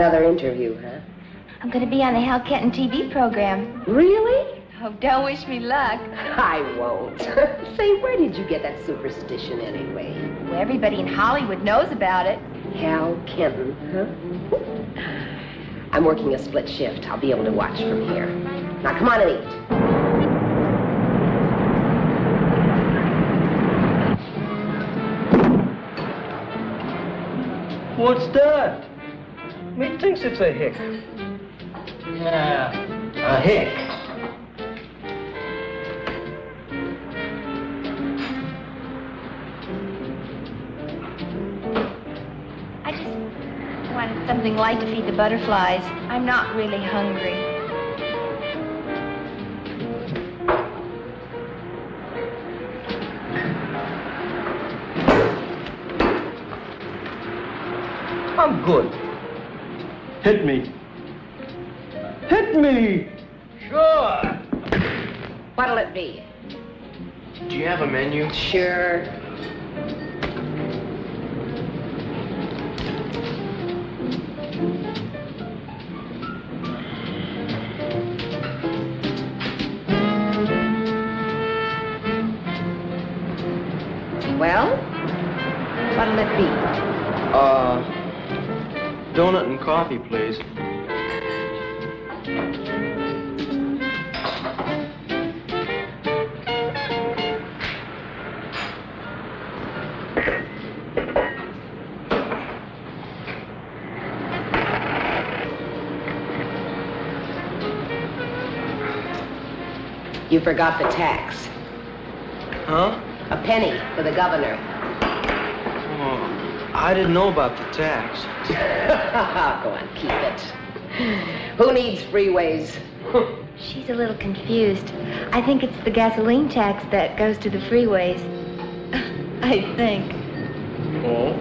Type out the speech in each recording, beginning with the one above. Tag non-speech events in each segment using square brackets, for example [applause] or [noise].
Another interview, huh? I'm going to be on the Hal Kenton TV program. Really? Oh, don't wish me luck. I won't. [laughs] Say, where did you get that superstition anyway? Well, everybody in Hollywood knows about it. Hal Kenton, huh? I'm working a split shift. I'll be able to watch from here. Now, come on and eat. What's that? Me thinks it's a hick. Yeah, a hick. I just wanted something light to feed the butterflies. I'm not really hungry. I'm good. Hit me. Hit me! Sure. What'll it be? Do you have a menu? Sure. Well, what'll it be? Uh, donut and coffee, please. You forgot the tax. Huh? A penny for the governor. Oh, I didn't know about the tax. [laughs] Go on, keep it. Who needs freeways? [laughs] She's a little confused. I think it's the gasoline tax that goes to the freeways. [laughs] I think. Oh?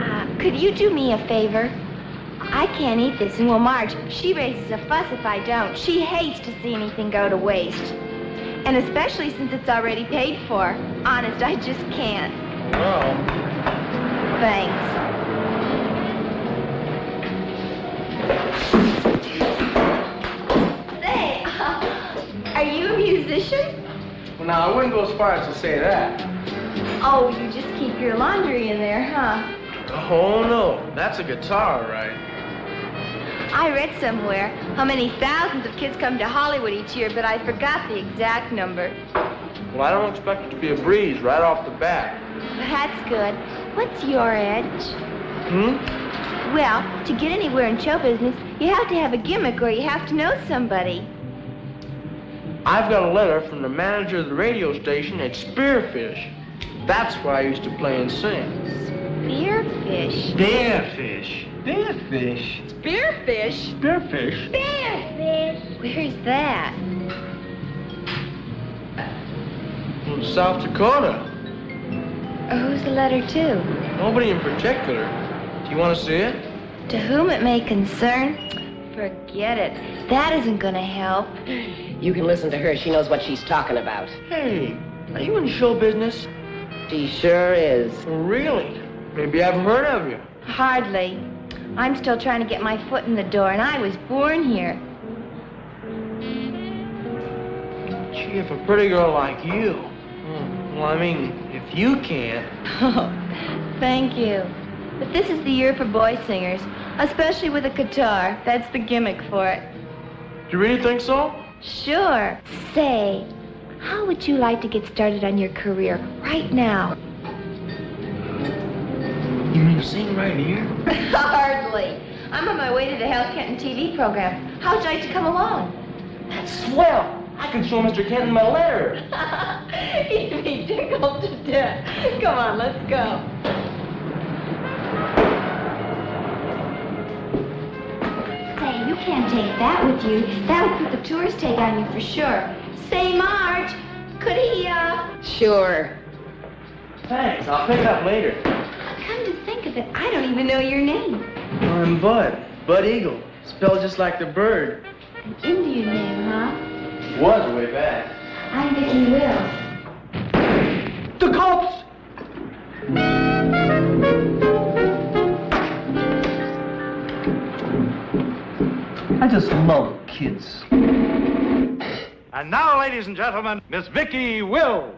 Uh, could you do me a favor? I can't eat this, and well, Marge, she raises a fuss if I don't. She hates to see anything go to waste. And especially since it's already paid for. Honest, I just can't. Well, Thanks. Musician? well, now, I wouldn't go as far as to say that. Oh, you just keep your laundry in there, huh? Oh, no. That's a guitar, right? I read somewhere how many thousands of kids come to Hollywood each year, but I forgot the exact number. Well, I don't expect it to be a breeze right off the bat. That's good. What's your edge? Hmm? Well, to get anywhere in show business, you have to have a gimmick or you have to know somebody. I've got a letter from the manager of the radio station at Spearfish. That's where I used to play and sing. Spearfish. Spearfish. Spearfish. Spearfish? Spearfish. Spearfish. Where's that? From South Dakota. Oh, who's the letter to? Nobody in particular. Do you want to see it? To whom it may concern? Forget it. That isn't gonna help. You can listen to her. She knows what she's talking about. Hey, are you in show business? She sure is. Really? Maybe I haven't heard of you. Hardly. I'm still trying to get my foot in the door, and I was born here. Gee, if a pretty girl like you. Hmm, Well, I mean, if you can't. Oh, [laughs] thank you. But this is the year for boy singers, especially with a guitar. That's the gimmick for it. Do you really think so? Sure. Say, how would you like to get started on your career right now? You mean to sing right here? [laughs] Hardly. I'm on my way to the Hal Kenton TV program. How'd you like to come along? That's swell. I can show Mr. Kenton my letter. He'd be tickled to death. Come on, let's go. Can't take that with you. That would put the tourist tag on you for sure. Say, Marge, could he, uh... Sure. Thanks. I'll pick up later. Come to think of it, I don't even know your name. I'm Bud. Bud Eagle. Spelled just like the bird. An Indian name, huh? Was way back. I'm Vickie Wills. The cops! I just love kids. And now, ladies and gentlemen, Miss Vickie Will.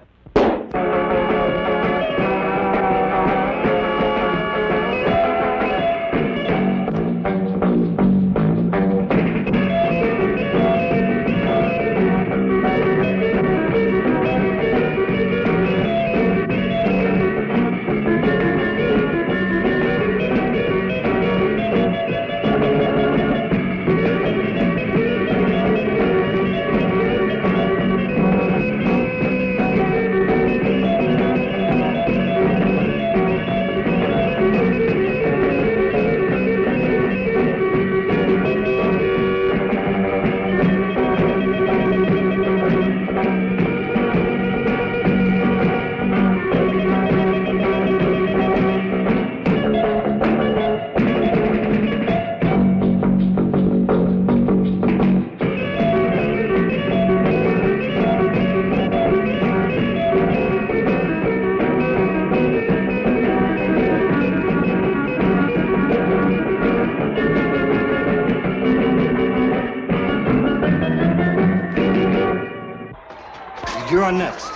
On next.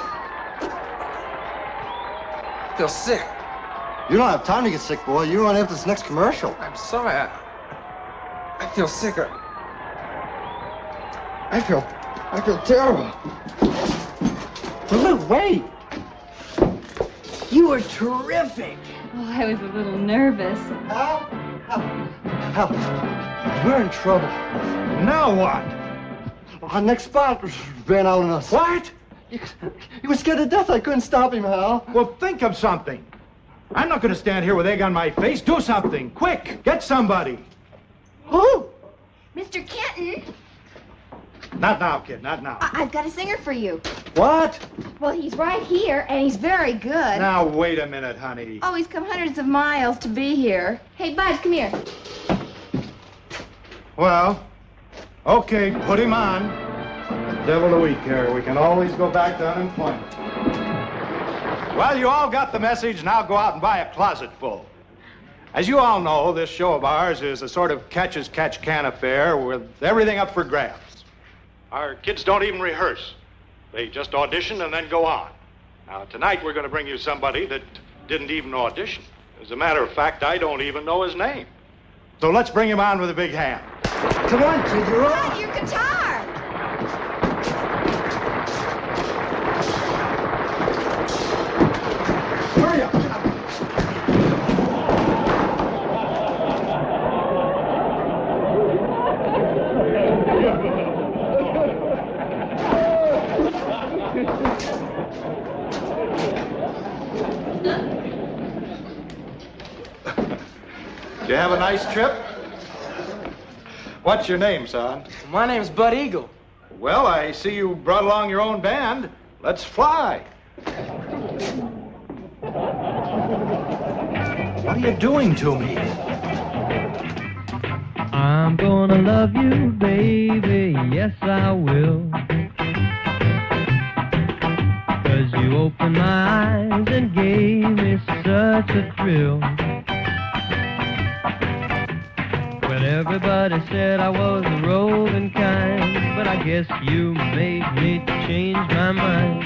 I feel sick. You don't have time to get sick, boy. You're on after this next commercial. I'm sorry. I, I feel sick. I, I feel, I feel terrible. Well, wait. You were terrific. Oh, I was a little nervous. Hal? Hal? Hal, we're in trouble. Now what? Our next spot ran out on us. What? He was scared to death. I couldn't stop him, Hal. Well, think of something. I'm not going to stand here with egg on my face. Do something. Quick. Get somebody. Who? Mr. Kenton, Not now, kid. Not now. I- I've got a singer for you. What? Well, he's right here, and he's very good. Now, wait a minute, honey. Oh, he's come hundreds of miles to be here. Hey, Bud, come here. Well, okay, put him on. Devil a week here. We can always go back to unemployment. Well, you all got the message. Now go out and buy a closet full. As you all know, this show of ours is a sort of catch-as-catch-can affair with everything up for grabs. Our kids don't even rehearse. They just audition and then go on. Now, tonight we're going to bring you somebody that didn't even audition. As a matter of fact, I don't even know his name. So let's bring him on with a big hand. Come on, kid. You're on. Your guitar! You have a nice trip? What's your name, son? My name's Bud Eagle. Well, I see you brought along your own band. Let's fly. What are you doing to me? I'm gonna love you, baby, yes I will. Cause you opened my eyes and gave me such a thrill. When everybody said I was a roving kind, but I guess you made me change my mind.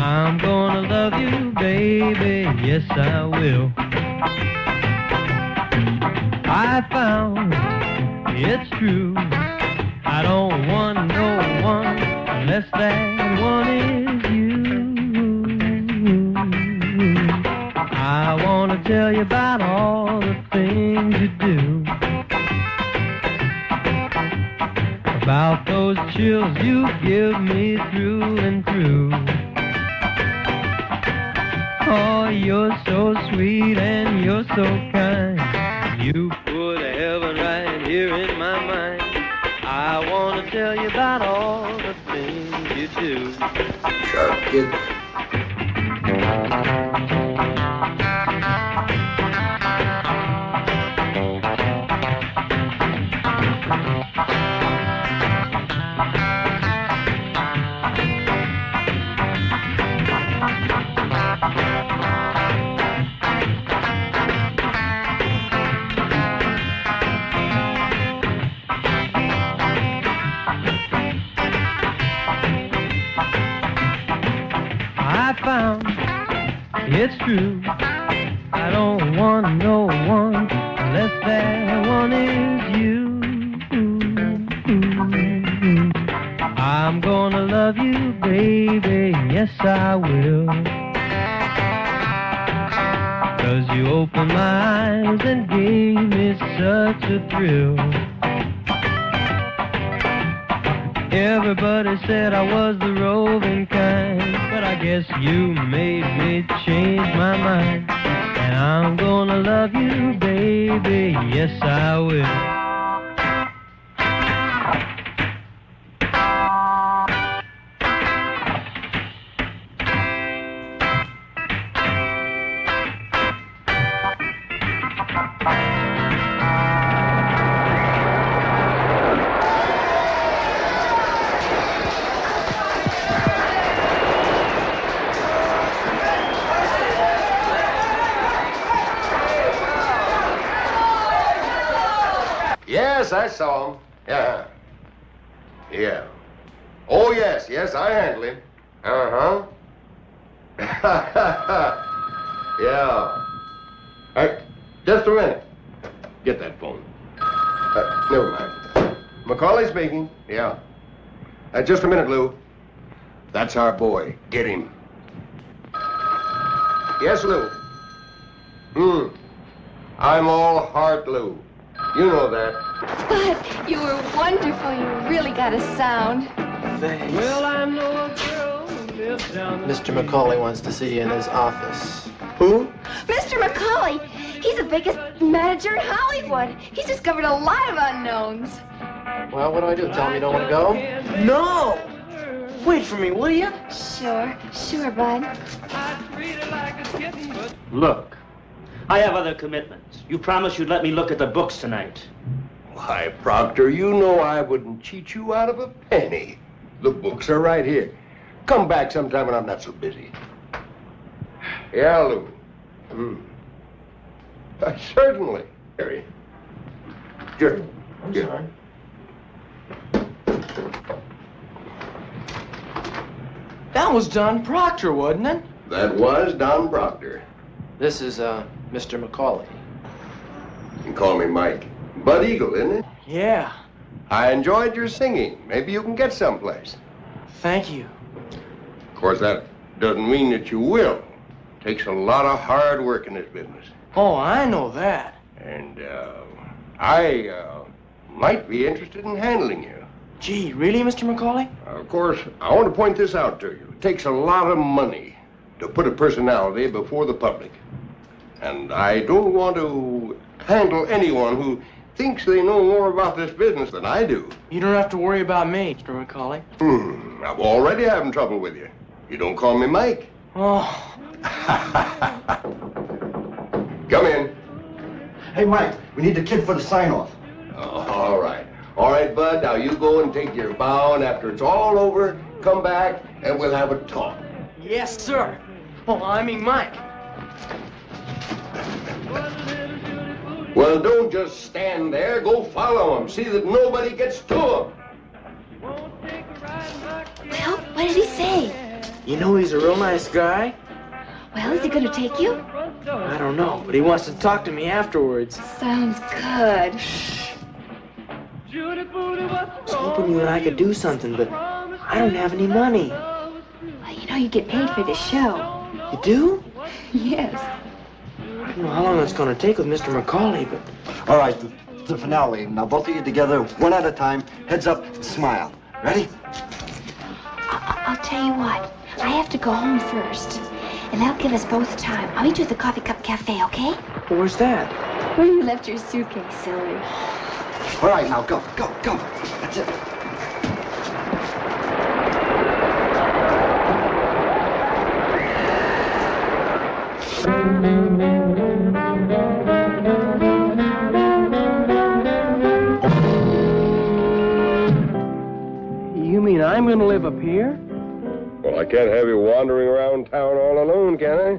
I'm gonna love you, baby, yes I will. I found it's true. I don't want no one unless that one is you. I want to tell you about all the things you do. About those chills you give me through and through. Oh, you're so sweet and you're so kind. You put heaven right here in my mind. I want to tell you about all the things you do. Sharp kid. True. Just a minute, Lou. That's our boy. Get him. Yes, Lou. Hmm. I'm all heart, Lou. You know that. Bud, you were wonderful. You really got a sound. Thanks. Well, I know a girl who lives down the Mr. McCauley wants to see you in his office. Who? Mr. McCauley, he's the biggest manager in Hollywood. He's discovered a lot of unknowns. Well, what do I do? Tell him you don't want to go? No! Wait for me, will you? Sure, sure, Bud. Look, I have other commitments. You promised you'd let me look at the books tonight. Why, Proctor, you know I wouldn't cheat you out of a penny. The books are right here. Come back sometime when I'm not so busy. Yeah, Lou. Hmm. Uh, certainly. Harry. Just, I'm yeah. sorry. That was Don Proctor, wasn't it? That was Don Proctor. This is, uh, Mr. McCauley. You can call me Mike. Bud Eagle, isn't it? Yeah. I enjoyed your singing. Maybe you can get someplace. Thank you. Of course, that doesn't mean that you will. It Takes a lot of hard work in this business. Oh, I know that. And, uh, I, uh, might be interested in handling you. Gee, really, Mr. McCauley? Of course, I want to point this out to you. It takes a lot of money to put a personality before the public. And I don't want to handle anyone who thinks they know more about this business than I do. You don't have to worry about me, Mr. McCauley. Hmm, I'm already having trouble with you. You don't call me Mike. Oh, [laughs] Come in. Hey, Mike, we need the kid for the sign-off. Oh, all right. All right, Bud, now you go and take your bow, and after it's all over, come back, and we'll have a talk. yes, sir. Oh, I mean Mike. Well, don't just stand there. Go follow him. See that nobody gets to him. Well, what did he say? You know he's a real nice guy. Well, is he going to take you? I don't know, but he wants to talk to me afterwards. Sounds good. I was hoping you and I could do something, but I don't have any money. Well, you know you get paid for this show. You do? [laughs] Yes. I don't know how long it's going to take with Mr. McCauley, but All right, the, the finale. Now, both of you together, one at a time, heads up, smile. Ready? I- I'll tell you what. I have to go home first. And that'll give us both time. I'll meet you at the Koffee Kup Cafe, okay? where's that? Where you left your suitcase, silly. All right, now, go, go, go. That's it. You mean I'm going to live up here? Well, I can't have you wandering around town all alone, can I?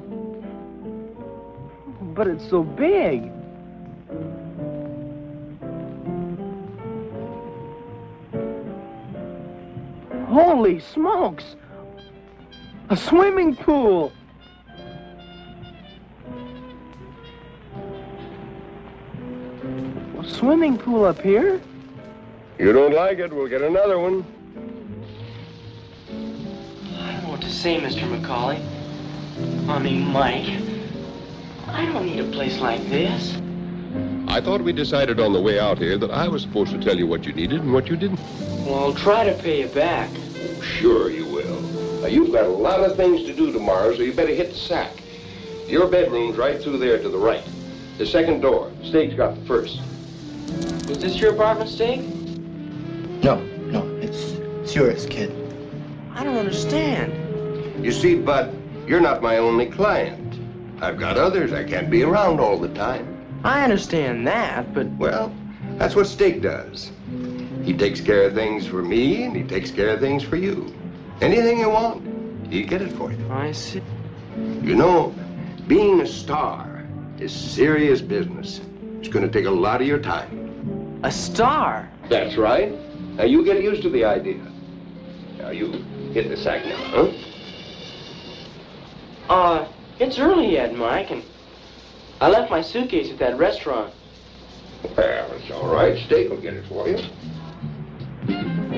But it's so big. Holy smokes! A swimming pool! A swimming pool up here? You don't like it, we'll get another one. I don't know what to say, Mr. McCauley. I mean, Mike. I don't need a place like this. I thought we decided on the way out here that I was supposed to tell you what you needed and what you didn't. Well, I'll try to pay you back. Oh, sure you will. Now, you've got a lot of things to do tomorrow, so you better hit the sack. Your bedroom's right through there to the right. The second door. Steak's got the first. Is this your apartment, Steak? No, no, it's, it's yours, kid. I don't understand. You see, Bud, you're not my only client. I've got others. I can't be around all the time. I understand that, but... Well, that's what Steak does. He takes care of things for me, and he takes care of things for you. Anything you want, he'll get it for you. I see. You know, being a star is serious business. It's going to take a lot of your time. A star? That's right. Now, you get used to the idea. Now, you hit the sack now, huh? Uh, it's early yet, Mike, and I left my suitcase at that restaurant. Well, it's all right. Steak will get it for you.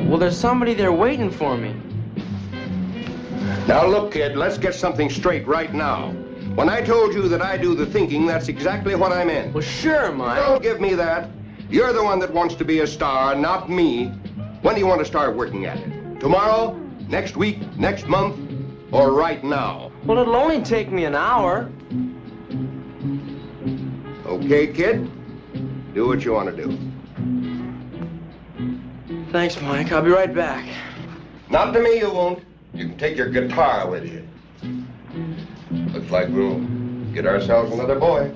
Well, there's somebody there waiting for me. Now, look, kid, let's get something straight right now. When I told you that I do the thinking, that's exactly what I meant. Well, sure, Mike. Don't give me that. You're the one that wants to be a star, not me. When do you want to start working at it? Tomorrow? Next week? Next month? Or right now? Well, it'll only take me an hour. Okay, kid? Do what you want to do. Thanks, Mike. I'll be right back. Not to me, you won't. You can take your guitar with you. Looks like we'll get ourselves another boy.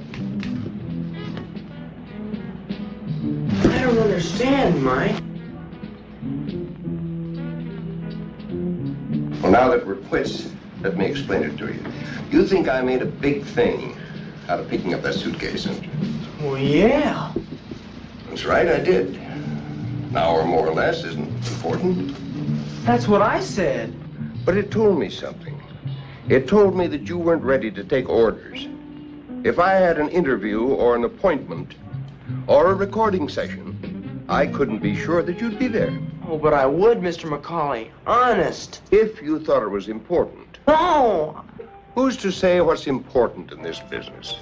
I don't understand, Mike. Well, now that we're quits, let me explain it to you. You think I made a big thing out of picking up that suitcase, don't you? Well, yeah. That's right, I did. An hour more or less isn't important. That's what I said. But it told me something. It told me that you weren't ready to take orders. If I had an interview or an appointment or a recording session, I couldn't be sure that you'd be there. Oh, but I would, Mr. McCauley. Honest. If you thought it was important. No! Who's to say what's important in this business?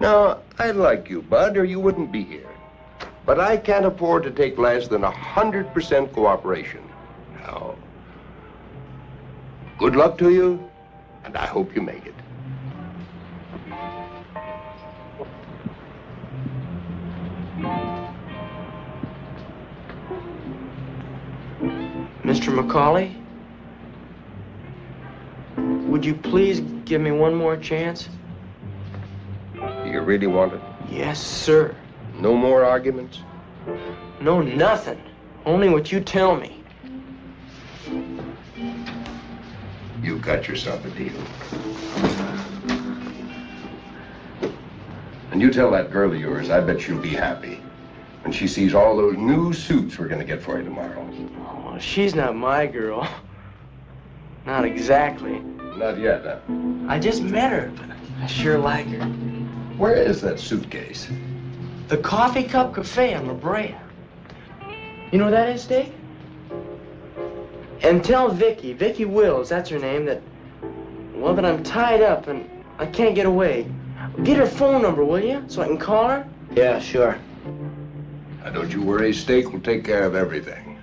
Now, I like you, Bud, or you wouldn't be here. But I can't afford to take less than a 100% cooperation. Now, good luck to you, and I hope you make it. Mr. McCauley? Would you please give me one more chance? You really want it? Yes, sir. No more arguments? No, nothing. Only what you tell me. You got yourself a deal. And you tell that girl of yours, I bet she'll be happy when she sees all those new suits we're gonna get for you tomorrow. Oh, she's not my girl. Not exactly. Not yet, huh? I just met her, but I sure like her. Where is that suitcase? The Koffee Kup Cafe in La Brea. You know where that is, Dick? And tell Vickie, Vickie Wills, that's her name, that, well, that I'm tied up and I can't get away. Get her phone number, will you, so I can call her? Yeah, sure. Now, don't you worry, Steak will take care of everything.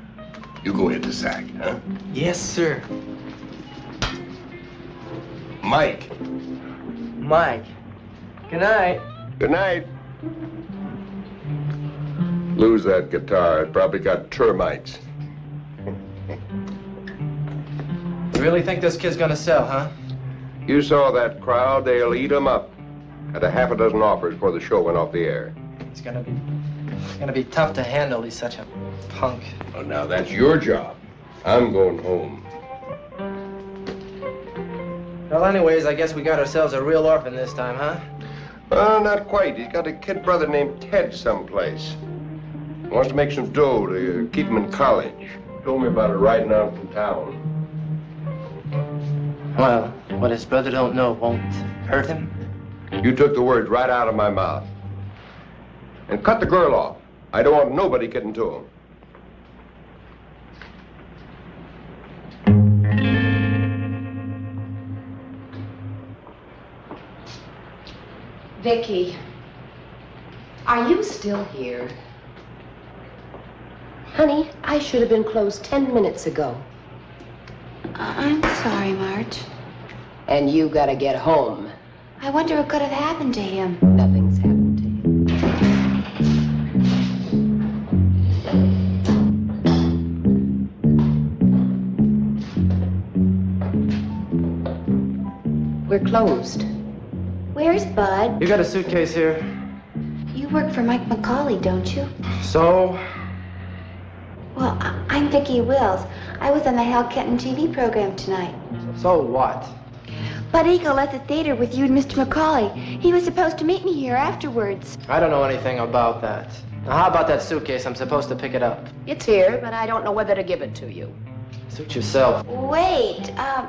You go hit the sack, huh? Yes, sir. Mike. Mike. Good night. Good night. Lose that guitar. It probably got termites. You really think this kid's gonna sell, huh? You saw that crowd. They'll eat him up. Had a half a dozen offers before the show went off the air. He's gonna be gonna be tough to handle. He's such a punk. Well, now that's your job. I'm going home. Well, anyways, I guess we got ourselves a real orphan this time, huh? Well, not quite. He's got a kid brother named Ted someplace. Wants to make some dough to uh, keep him in college. Told me about it riding out from town. Well, what his brother don't know won't hurt him. You took the words right out of my mouth. And cut the girl off. I don't want nobody getting to him. Vickie, are you still here? Honey, I should have been closed ten minutes ago. Uh, I'm sorry, Marge. And you gotta get home. I wonder what could have happened to him. Nothing's happened to him. We're closed. Where's Bud? You got a suitcase here? You work for Mike McCauley, don't you? So? Well, I- I'm Vickie Wills. I was on the Hal Kenton TV program tonight. So what? Bud Eagle at the theater with you and Mr. McCauley. He was supposed to meet me here afterwards. I don't know anything about that. Now, how about that suitcase? I'm supposed to pick it up. It's here, but I don't know whether to give it to you. Suit yourself. Wait, um,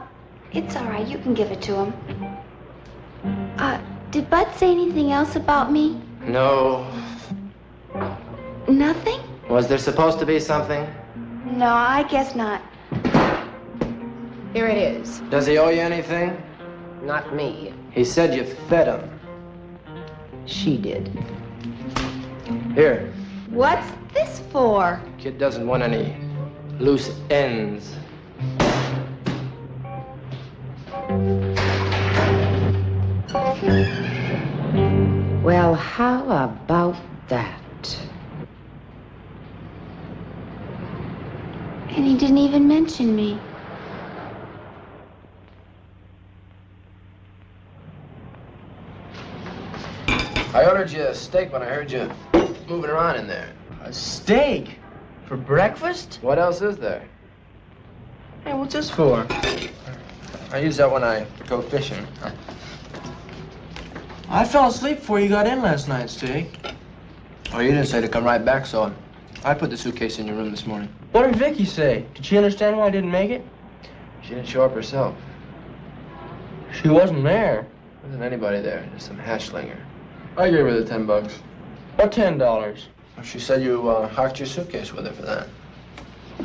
it's all right. You can give it to him. Uh, did Bud say anything else about me? No. Nothing? Was there supposed to be something? No, I guess not. Here it is. Does he owe you anything? Not me. He said you fed him. She did. Here, What's this for? kid doesn't want any loose ends. Well, how about that? And he didn't even mention me. I ordered you a steak when I heard you moving around in there. A steak? For breakfast? What else is there? Hey, what's this for? I use that when I go fishing. I fell asleep before you got in last night, steak. Oh, you didn't say to come right back, so I put the suitcase in your room this morning. What did Vickie say? Did she understand why I didn't make it? She didn't show up herself. She wasn't there. There wasn't anybody there, just some hashlinger. I gave her the ten bucks. Or ten dollars. She said you uh, hocked your suitcase with her for that.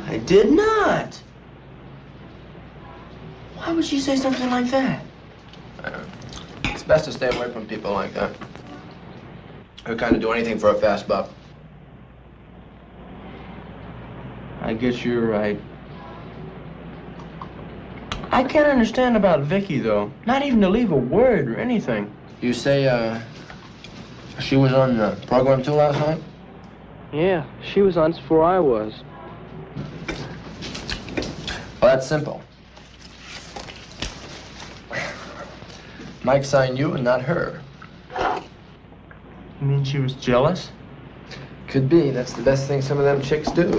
I did not. Why would she say something like that? I don't know. It's best to stay away from people like that. Who kind of do anything for a fast buck. I guess you're right. I can't understand about Vickie, though. Not even to leave a word or anything. You say, uh, she was on the program too last night? Yeah, she was on before I was. Well, that's simple. Mike signed you and not her. You mean she was jealous? Could be. That's the best thing some of them chicks do.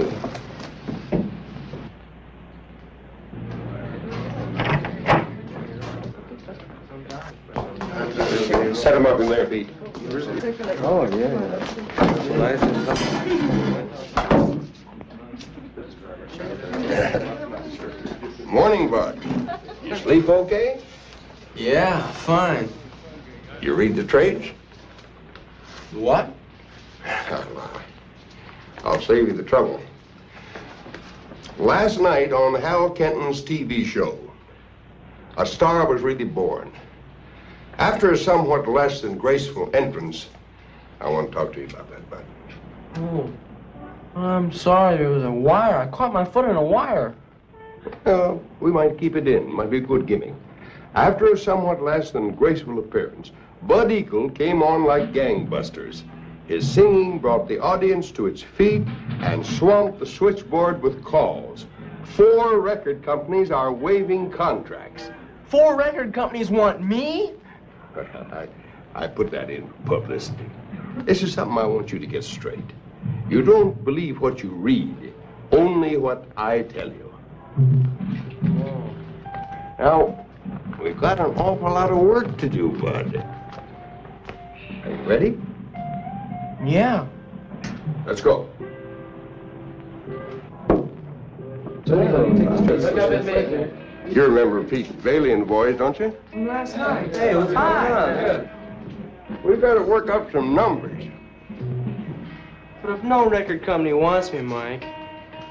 Set him up in there, Pete. Oh, yeah. Morning, Bud. You sleep okay? Yeah, fine. You read the trades? What? [laughs] I'll save you the trouble. Last night on Hal Kenton's TV show, a star was really born. After a somewhat less than graceful entrance, I want to talk to you about that, Bud. Oh. I'm sorry, there was a wire. I caught my foot in a wire. Well, we might keep it in. Might be a good gimmick. After a somewhat less than graceful appearance, Bud Eagle came on like gangbusters. His singing brought the audience to its feet and swamped the switchboard with calls. Four record companies are waiving contracts. Four record companies want me? [laughs] I, I put that in publicity. This is something I want you to get straight. You don't believe what you read, only what I tell you. Mm-hmm. Now, we've got an awful lot of work to do, Bud. Are you ready? Yeah. Let's go. You remember Pete Bailey and the boys, don't you? Last night. Hey, what's going on? We've got to work up some numbers. But if no record company wants me, Mike.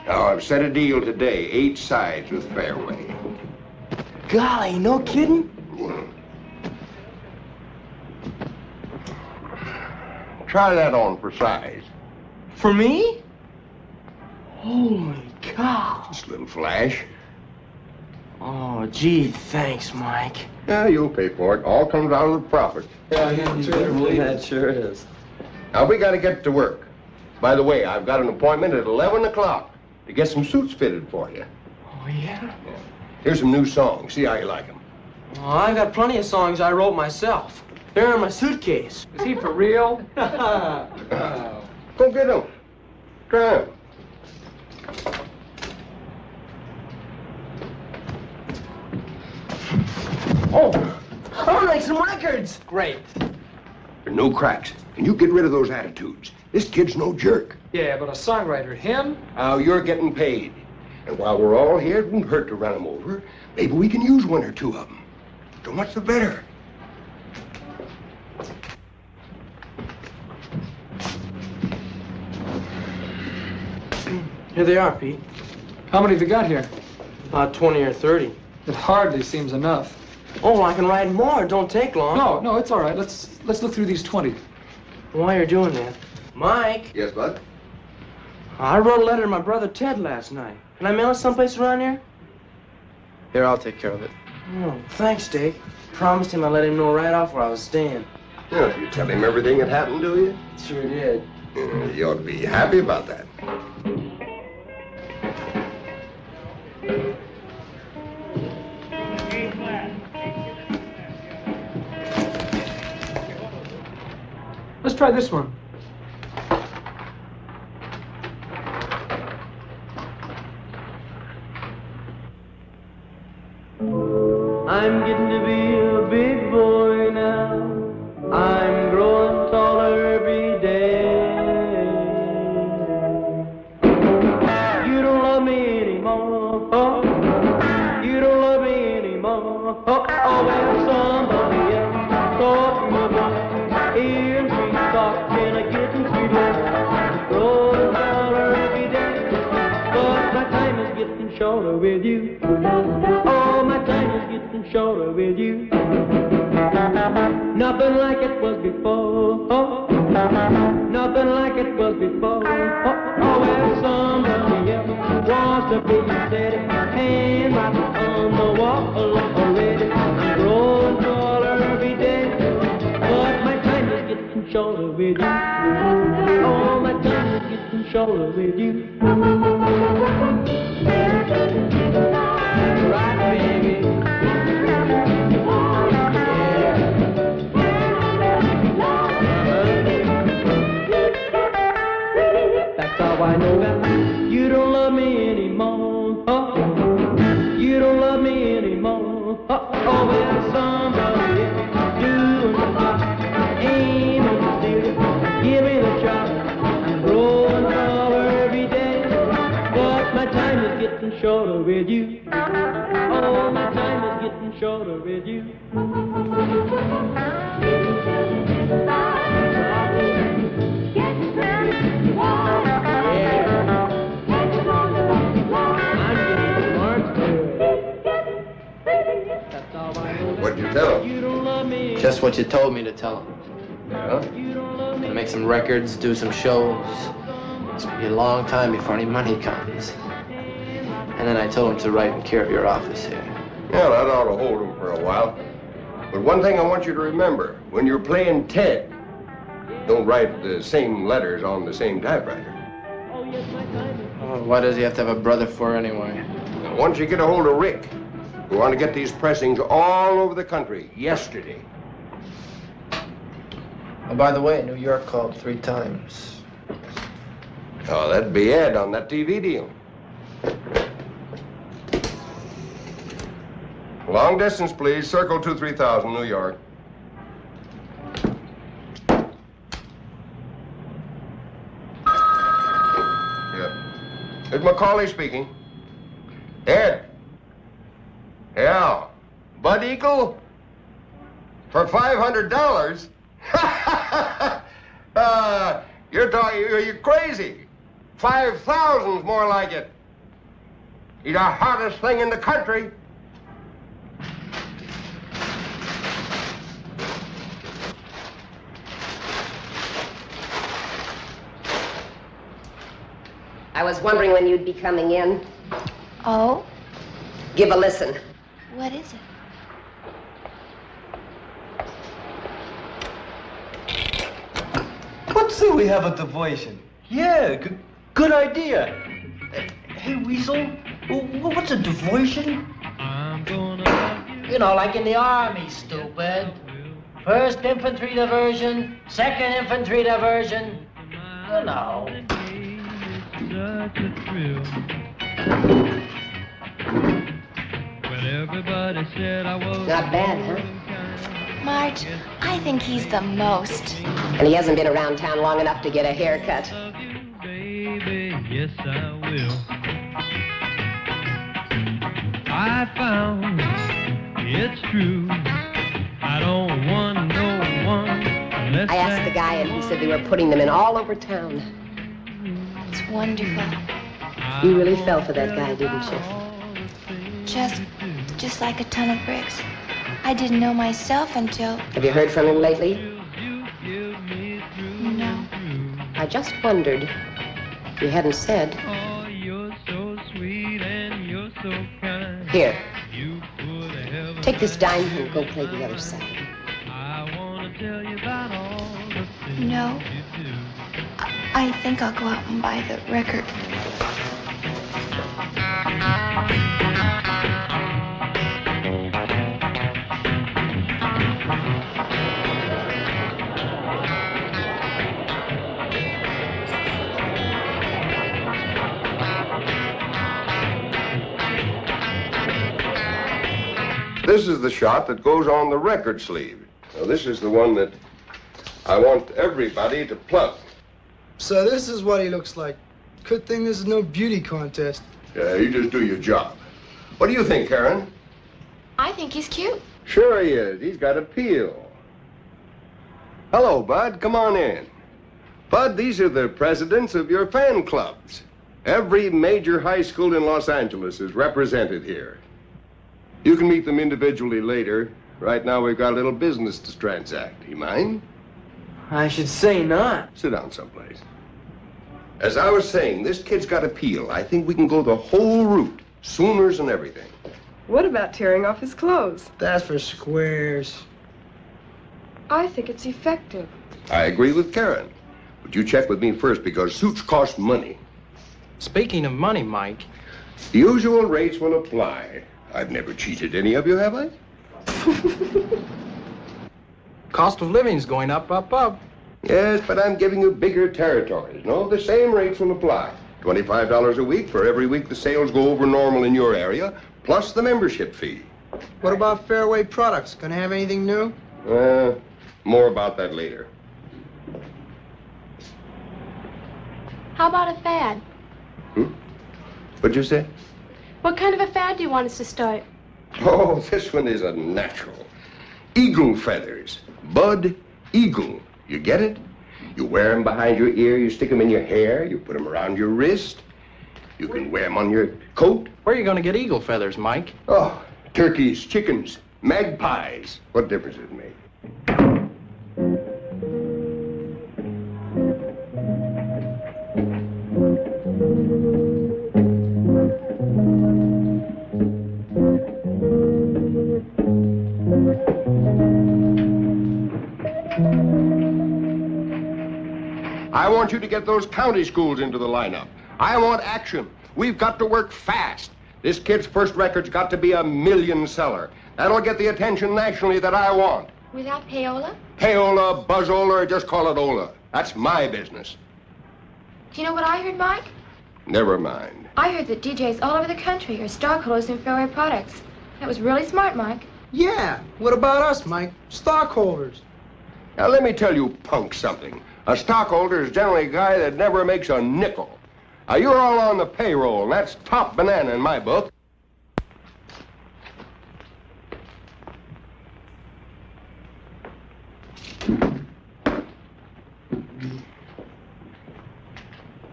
Now, I've set a deal today, eight sides with Fairway. Golly, no kidding? Try that on for size. For me? Holy cow. Just a little flash. Oh, gee, thanks, Mike. Yeah, you'll pay for it. All comes out of the profit. Yeah, that sure is. Now, we gotta get to work. By the way, I've got an appointment at 11 o'clock to get some suits fitted for you. Oh, yeah? Here's some new songs. See how you like them. Oh, I got plenty of songs I wrote myself. They're in my suitcase. Is he for real? [laughs] Go get them. Try 'em. Oh, I want to make some records. Great. There are no cracks. And you get rid of those attitudes. This kid's no jerk. Yeah, but a songwriter, him? Now, you're getting paid. And while we're all here, it won't hurt to run 'em over. Maybe we can use one or two of 'em. So much the better. Here they are, Pete. How many have you got here? About 20 or 30. It hardly seems enough. Oh, I can ride more. It don't take long. No, no, it's all right. Let's let's look through these 20. While you're doing that, Mike, Yes, bud? I wrote a letter to my brother Ted last night. Can I mail it someplace around here? Here, I'll take care of it. Oh, thanks, Dick. Promised him I'd let him know right off where I was staying. Yeah, you tell him everything that happened do you? Sure did. Yeah, you ought to be happy about that. Let's try this one. I'm getting Nothing like it was before. Oh, nothing like it was before. Oh, oh somebody else wants to be steady. Hand right on the wall already. I'm growing taller every day. But my time is getting shorter with you. Oh, my time is getting shorter with you. With you. Oh, my time is getting shorter with you. What'd you tell him? Just what you told me to tell him. Yeah? Gonna make some records, do some shows. It's gonna be a long time before any money comes. And then I told him to write in care of your office here. Yeah, that ought to hold him for a while. But one thing I want you to remember, when you're playing Ted, don't write the same letters on the same typewriter. Oh, yes, my time oh, why does he have to have a brother for anyway? Now, once you get a hold of Rick, we want to get these pressings all over the country yesterday. Oh, by the way, New York called three times. Oh, that'd be Ed on that TV deal. Long distance, please. Circle 23000, New York. Yeah. It's McCauley speaking. Ed. Yeah. Bud Eagle? For $500? [laughs] uh, you're You're talking, you're, you're crazy. 5,000's more like it. He's the hottest thing in the country. I was wondering when you'd be coming in. Oh? Give a listen. What is it? What say we have a diversion? Yeah, good, good idea. Hey, Weasel, what's a diversion? You know, like in the army, stupid. First infantry diversion, second infantry diversion. You know. Such a thrill. When everybody said I was Not bad, huh? Marge, I think he's the most. And he hasn't been around town long enough to get a haircut. yes I will. I found it's true. I don't want no one I asked the guy, and he said they were putting them in all over town. It's wonderful. You really fell for that guy, didn't you? Just, just like a ton of bricks. I didn't know myself until, Have you heard from him lately? no. I just wondered. You hadn't said. Oh, you're so sweet and you're so kind. Here, You put a heaven take this dime and go play the other side. I I think I'll go out and buy the record. This is the shot that goes on the record sleeve. Now, this is the one that I want everybody to plug. So this is what he looks like. Good thing this is no beauty contest. Yeah, you just do your job. What do you think, Karen? I think he's cute. Sure he is. He's got appeal. Hello, Bud. Come on in. Bud, these are the presidents of your fan clubs. Every major high school in Los Angeles is represented here. You can meet them individually later. Right now, we've got a little business to transact. You mind? I should say not. Sit down someplace. As I was saying, this kid's got appeal. I think we can go the whole route, Sooners and everything. What about tearing off his clothes? That's for squares. I think it's effective. I agree with Karen. But you check with me first because suits cost money. Speaking of money, Mike, The usual rates will apply. I've never cheated any of you, have I? [laughs] cost of living's going up, up, up. Yes, but I'm giving you bigger territories. No, the same rates will apply. $25 a week for every week the sales go over normal in your area, plus the membership fee. What about Fairway Products? Gonna have anything new? Uh, more about that later. How about a fad? Hmm? What'd you say? What kind of a fad do you want us to start? Oh, [laughs] this one is a natural. Eagle feathers. Bud Eagle. You get it? You wear them behind your ear, you stick them in your hair, you put them around your wrist. You can wear them on your coat. Where are you going to get eagle feathers, Mike? Oh, turkeys, chickens, magpies. What difference does it make? I want you to get those county schools into the lineup. I want action. We've got to work fast. This kid's first record's got to be a million seller. That'll get the attention nationally that I want. Without payola? Payola, Buzzola, or just call it Ola. That's my business. Do you know what I heard, Mike? Never mind. I heard that DJs all over the country are stockholders in Fairway Products. That was really smart, Mike. Yeah. What about us, Mike? Stockholders. Now, let me tell you, punk, something. A stockholder is generally a guy that never makes a nickel. Now, you're all on the payroll, and that's top banana in my book.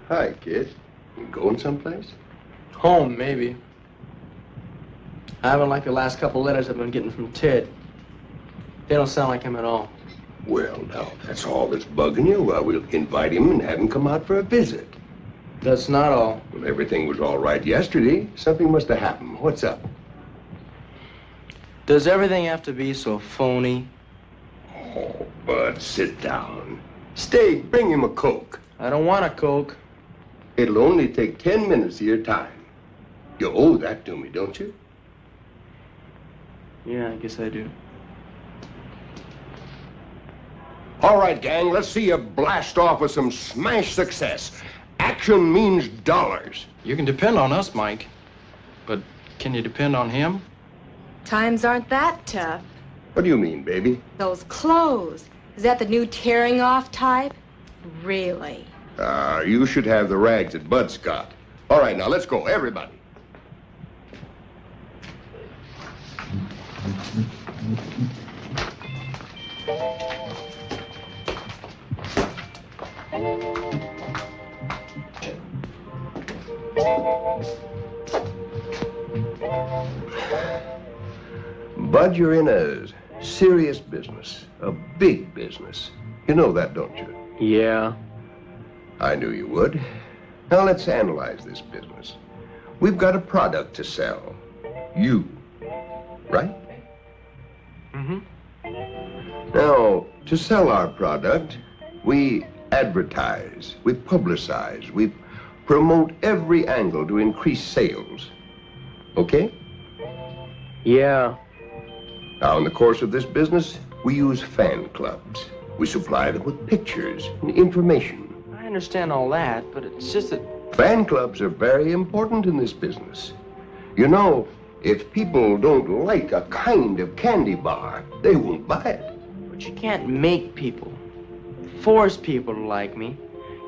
Hi, kid. You going someplace? Home, maybe. I haven't liked the last couple letters I've been getting from Ted. They don't sound like him at all. Well, now, if that's all that's bugging you. Well, we'll invite him and have him come out for a visit. That's not all. Well, everything was all right yesterday. Something must have happened. What's up? Does everything have to be so phony? Oh, Bud, sit down. Steak, bring him a Coke. I don't want a Coke. It'll only take ten minutes of your time. You owe that to me, don't you? Yeah, I guess I do. All right, gang, let's see you blast off with some smash success. Action means dollars. You can depend on us, Mike. But can you depend on him? Times aren't that tough. What do you mean, baby? Those clothes. Is that the new tearing off type? Really? Uh, you should have the rags at Bud Scott. All right, now let's go, everybody. [laughs] Bud, you're in a serious business, a big business. You know that, don't you? Yeah. I knew you would. Now let's analyze this business. We've got a product to sell. You. Right? Mm-hmm. Now, to sell our product, we advertise, we publicize, we promote every angle to increase sales. Okay? Yeah. Now, in the course of this business, we use fan clubs. We supply them with pictures and information. I understand all that, but it's just that. Fan clubs are very important in this business. You know, if people don't like a kind of candy bar, they won't buy it. But you can't make people, force people to like me.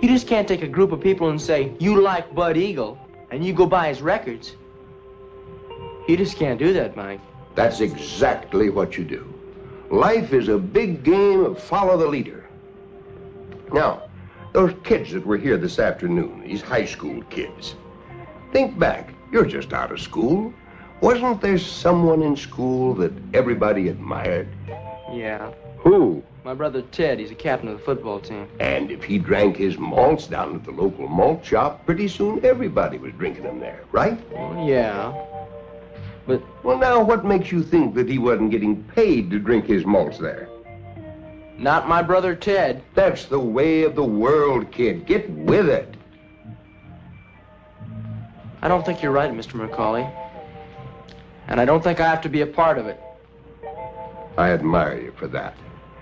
You just can't take a group of people and say, you like Bud Eagle, and you go buy his records. You just can't do that, Mike. That's exactly what you do. Life is a big game of follow the leader. Now, those kids that were here this afternoon, these high school kids, think back. You're just out of school. Wasn't there someone in school that everybody admired? Yeah. Who? My brother Ted, he's a captain of the football team. And if he drank his malts down at the local malt shop, pretty soon everybody was drinking them there, right? Well, yeah. But. Well, now, what makes you think that he wasn't getting paid to drink his malts there? Not my brother Ted. That's the way of the world, kid. Get with it. I don't think you're right, Mr. McCauley. And I don't think I have to be a part of it. I admire you for that.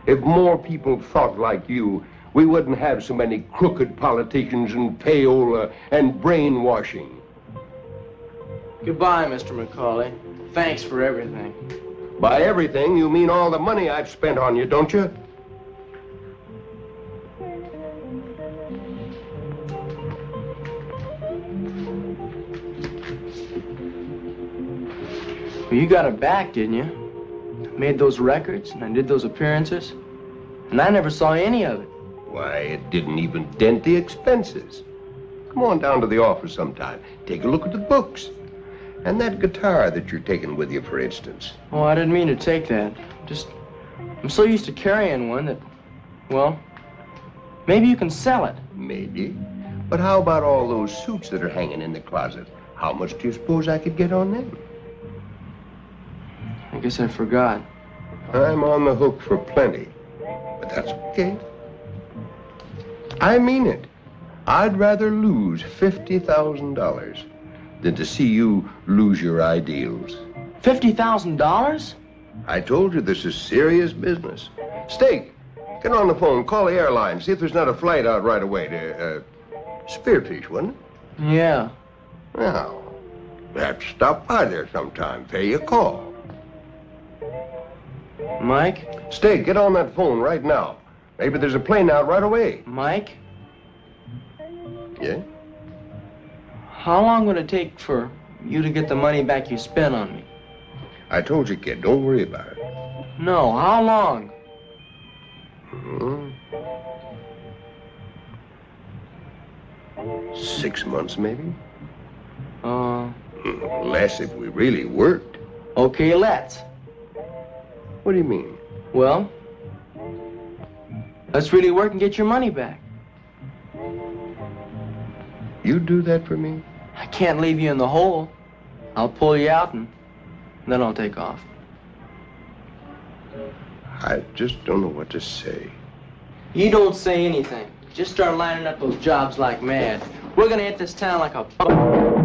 If more people thought like you, we wouldn't have so many crooked politicians and payola and brainwashing. Goodbye, Mr. McCauley. Thanks for everything. By everything, you mean all the money I've spent on you, don't you? Well, you got it back, didn't you? Made those records, and I did those appearances. And I never saw any of it. Why, it didn't even dent the expenses. Come on down to the office sometime. Take a look at the books. And that guitar that you're taking with you, for instance. Oh, I didn't mean to take that. Just, I'm so used to carrying one that, well, maybe you can sell it. Maybe. But how about all those suits that are hanging in the closet? How much do you suppose I could get on them? I guess I forgot. I'm on the hook for plenty. But that's okay. I mean it. I'd rather lose $50,000 than to see you lose your ideals. $50,000? I told you this is serious business. Steak, get on the phone, call the airline, see if there's not a flight out right away to, uh, Spearfish, wasn't it? Yeah. Now, perhaps stop by there sometime, pay a call. Mike? Steak, get on that phone right now. Maybe there's a plane out right away. Mike? Yeah? How long would it take for you to get the money back you spent on me? I told you, kid, don't worry about it. No, how long? Hmm. Six months, maybe? Uh. Hmm, less if we really worked. Okay, let's. What do you mean? Well, let's really work and get your money back. You do that for me? I can't leave you in the hole. I'll pull you out and then I'll take off. I just don't know what to say. You don't say anything. Just start lining up those jobs like mad. We're gonna hit this town like a...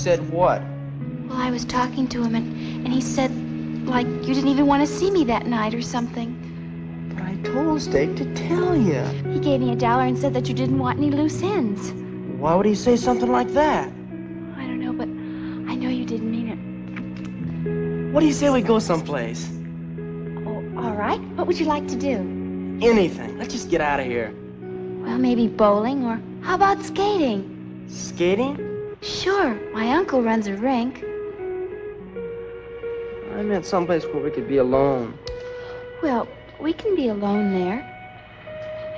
said what? well, I was talking to him, and, and he said, like, you didn't even want to see me that night or something. But I told Steak to tell you. He gave me a dollar and said that you didn't want any loose ends. Why would he say something like that? I don't know, but I know you didn't mean it. What do you say we go someplace? Oh, All right. What would you like to do? Anything. Let's just get out of here. Well, maybe bowling, or how about skating? Skating? Sure. My uncle runs a rink. I meant someplace where we could be alone. Well, we can be alone there.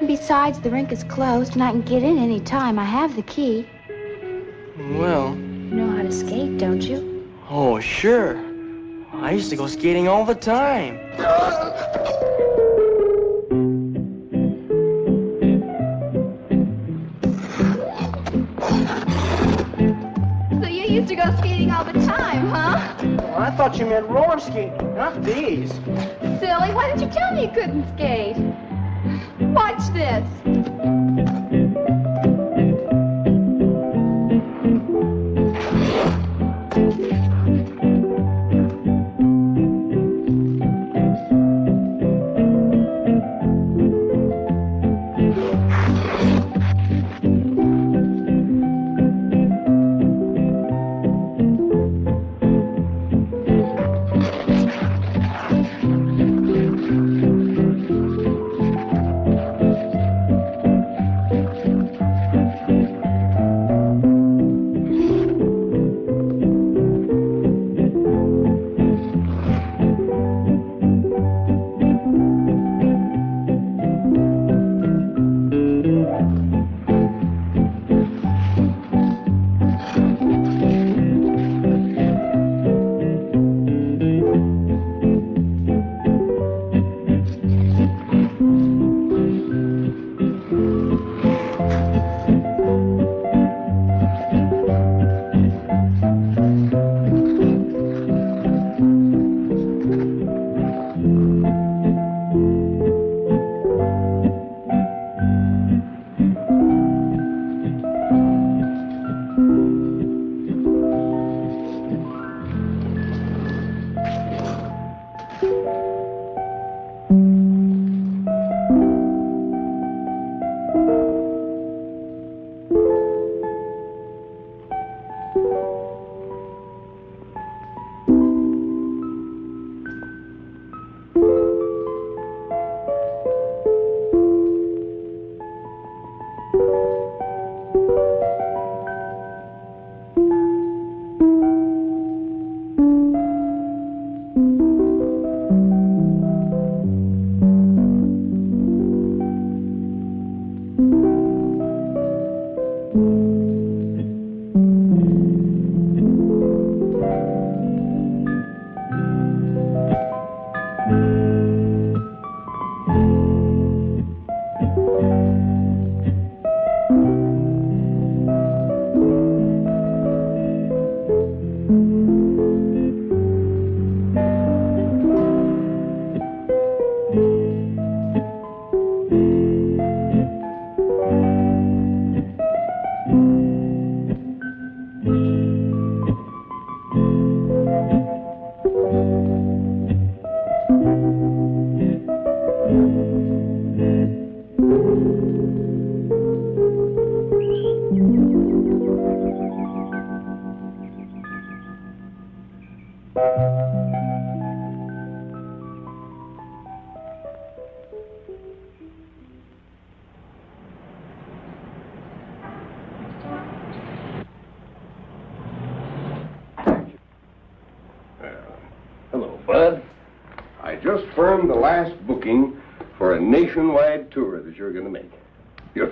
And besides, the rink is closed, and I can get in any time. I have the key. Well, You know how to skate, don't you? oh, sure. I used to go skating all the time. [laughs] thought you meant roller skating, not these. Silly, why didn't you tell me you couldn't skate? Watch this.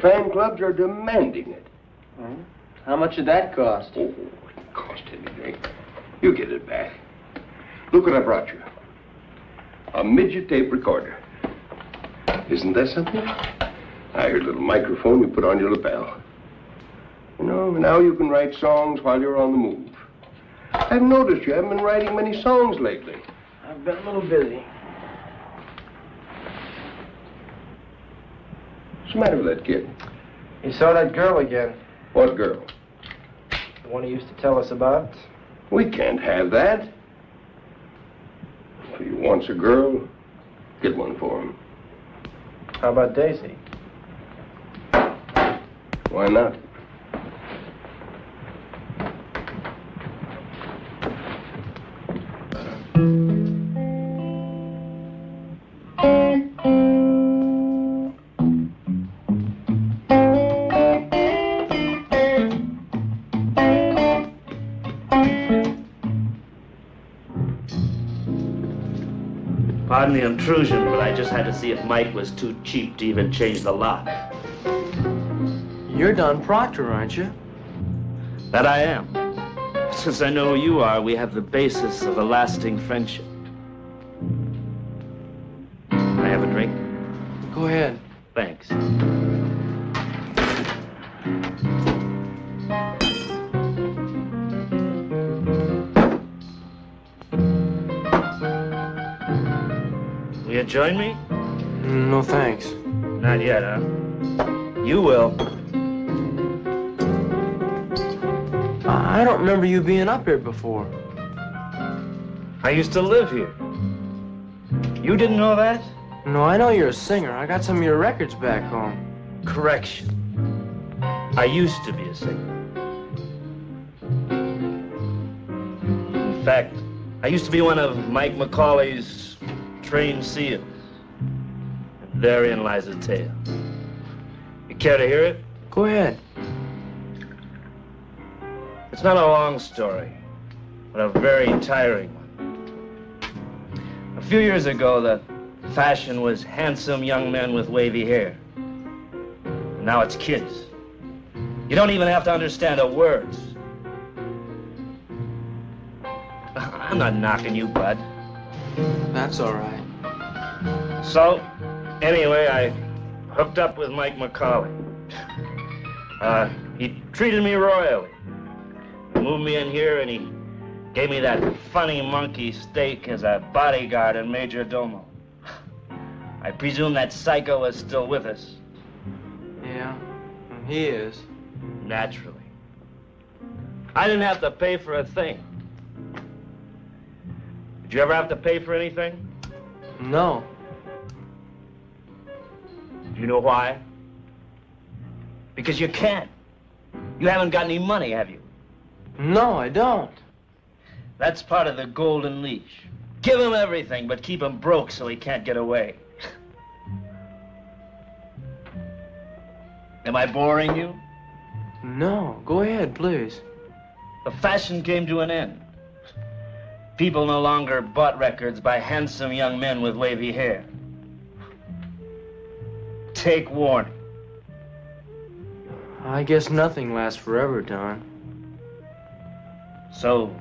Fan clubs are demanding it. Hmm? How much did that cost? Oh, it cost anything. You get it back. Look what I brought you. A midget tape recorder. Isn't that something? I heard a little microphone you put on your lapel. You know, now you can write songs while you're on the move. I've noticed you haven't been writing many songs lately. I've been a little busy. What's the matter with that kid? He saw that girl again. What girl? The one he used to tell us about. We can't have that. If he wants a girl, get one for him. How about Daisy? Why not? Intrusion, but I just had to see if Mike was too cheap to even change the lock. You're Don Proctor, aren't you? That I am. Since I know who you are, we have the basis of a lasting friendship. Join me? No, thanks. Not yet, huh? You will. I don't remember you being up here before. I used to live here. You didn't know that? No, I know you're a singer. I got some of your records back home. Correction. I used to be a singer. In fact, I used to be one of Mike McCauley's trained seals. And therein lies a tale. You care to hear it? Go ahead. It's not a long story, but a very tiring one. A few years ago, the fashion was handsome young men with wavy hair. And now it's kids. You don't even have to understand a word. [laughs] I'm not knocking you, bud. That's all right. So, anyway, I hooked up with Mike McCauley. Uh, he treated me royally. He moved me in here and he gave me that funny monkey steak as a bodyguard and major domo. I presume that psycho is still with us. Yeah, he is. Naturally. I didn't have to pay for a thing. Did you ever have to pay for anything? No. You know why? Because you can't. You haven't got any money, have you? No, I don't. That's part of the golden leash. Give him everything, but keep him broke so he can't get away. [laughs] Am I boring you? No, go ahead, please. The fashion came to an end. People no longer bought records by handsome young men with wavy hair. Take warning. I guess nothing lasts forever, Don. So,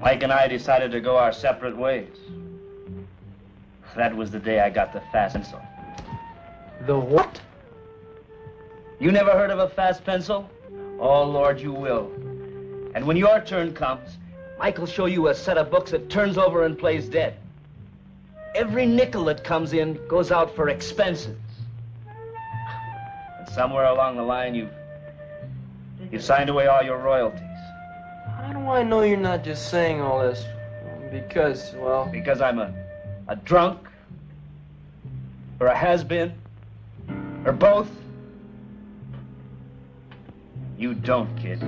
Mike and I decided to go our separate ways. That was the day I got the fast pencil. The what? You never heard of a fast pencil? Oh, Lord, you will. And when your turn comes, Mike will show you a set of books that turns over and plays dead. Every nickel that comes in goes out for expenses. Somewhere along the line, you've, you've signed away all your royalties. How do I know you're not just saying all this? Because, well... Because I'm a, a drunk, or a has-been, or both. You don't, kid.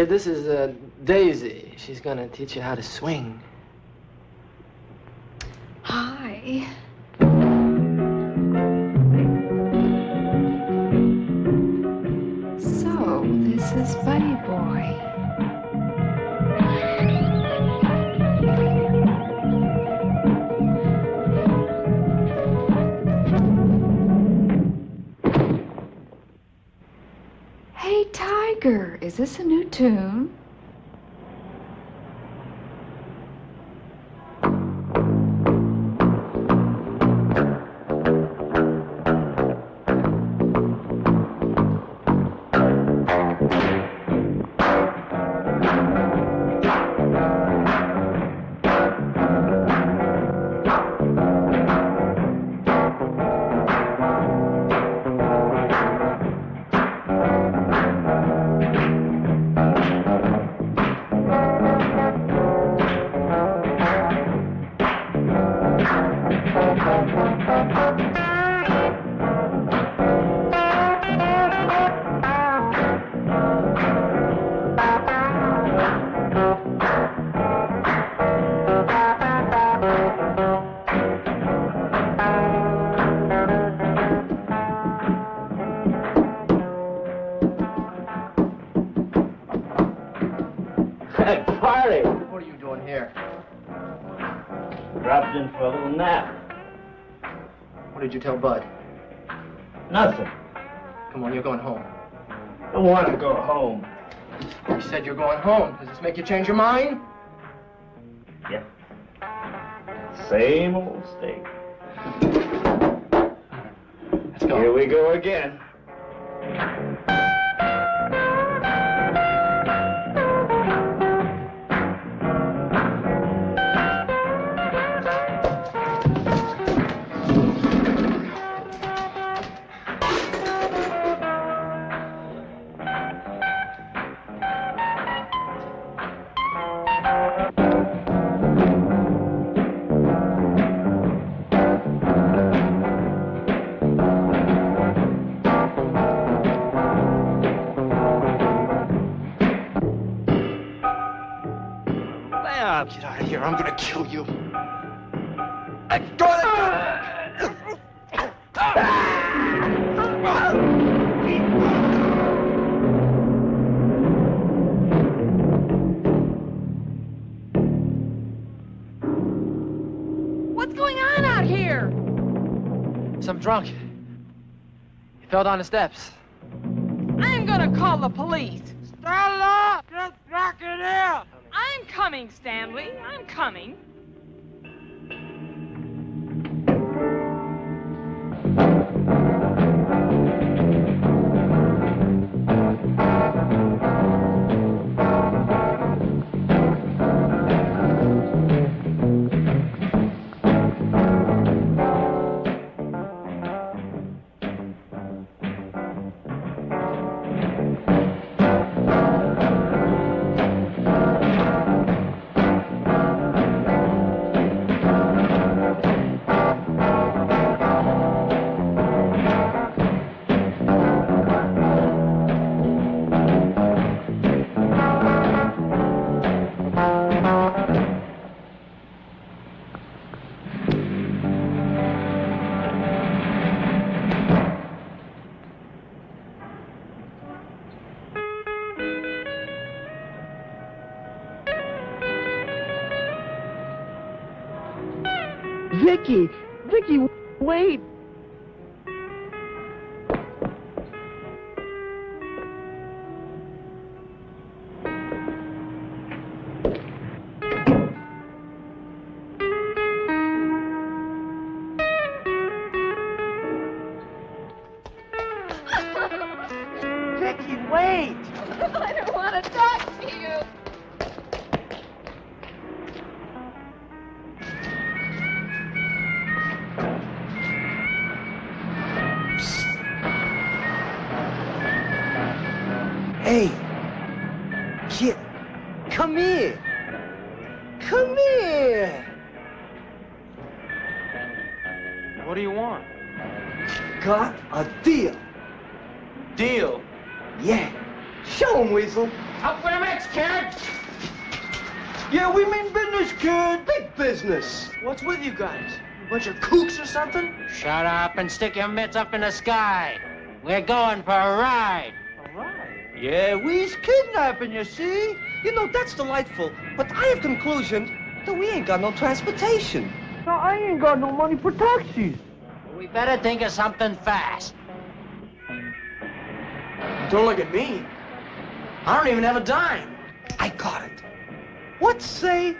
Kid, this is uh, Daisy. She's gonna teach you how to swing. Tiger, you tell Bud? Nothing. Come on, you're going home. I want to go home. You said you're going home. Does this make you change your mind? Yeah. Same old steak. Let's go. Here we go again. Here. I'm gonna kill you. What's going on out here? Some drunk. He fell down the steps. I'm gonna call the police. Stella! Get back in here! I'm coming, Stanley. I'm coming. Vickie! Vickie, wait! Bunch of kooks or something? Shut up and stick your mitts up in the sky. We're going for a ride. Yeah, we's kidnapping, you see? You know, that's delightful. But I have conclusion that we ain't got no transportation. No, I ain't got no money for taxis. We better think of something fast. Don't look at me. I don't even have a dime. I got it. What say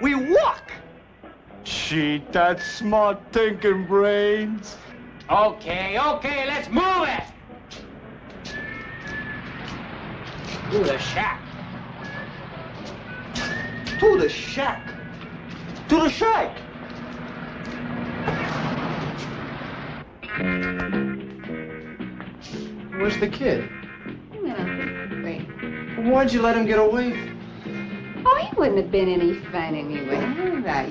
we walk? Cheat that smart thinking brains. Okay, okay, let's move it! To the shack. To the shack. To the shack. Where's the kid? Yeah, Wait. Why'd you let him get away? Oh, he wouldn't have been any fun anyway. About?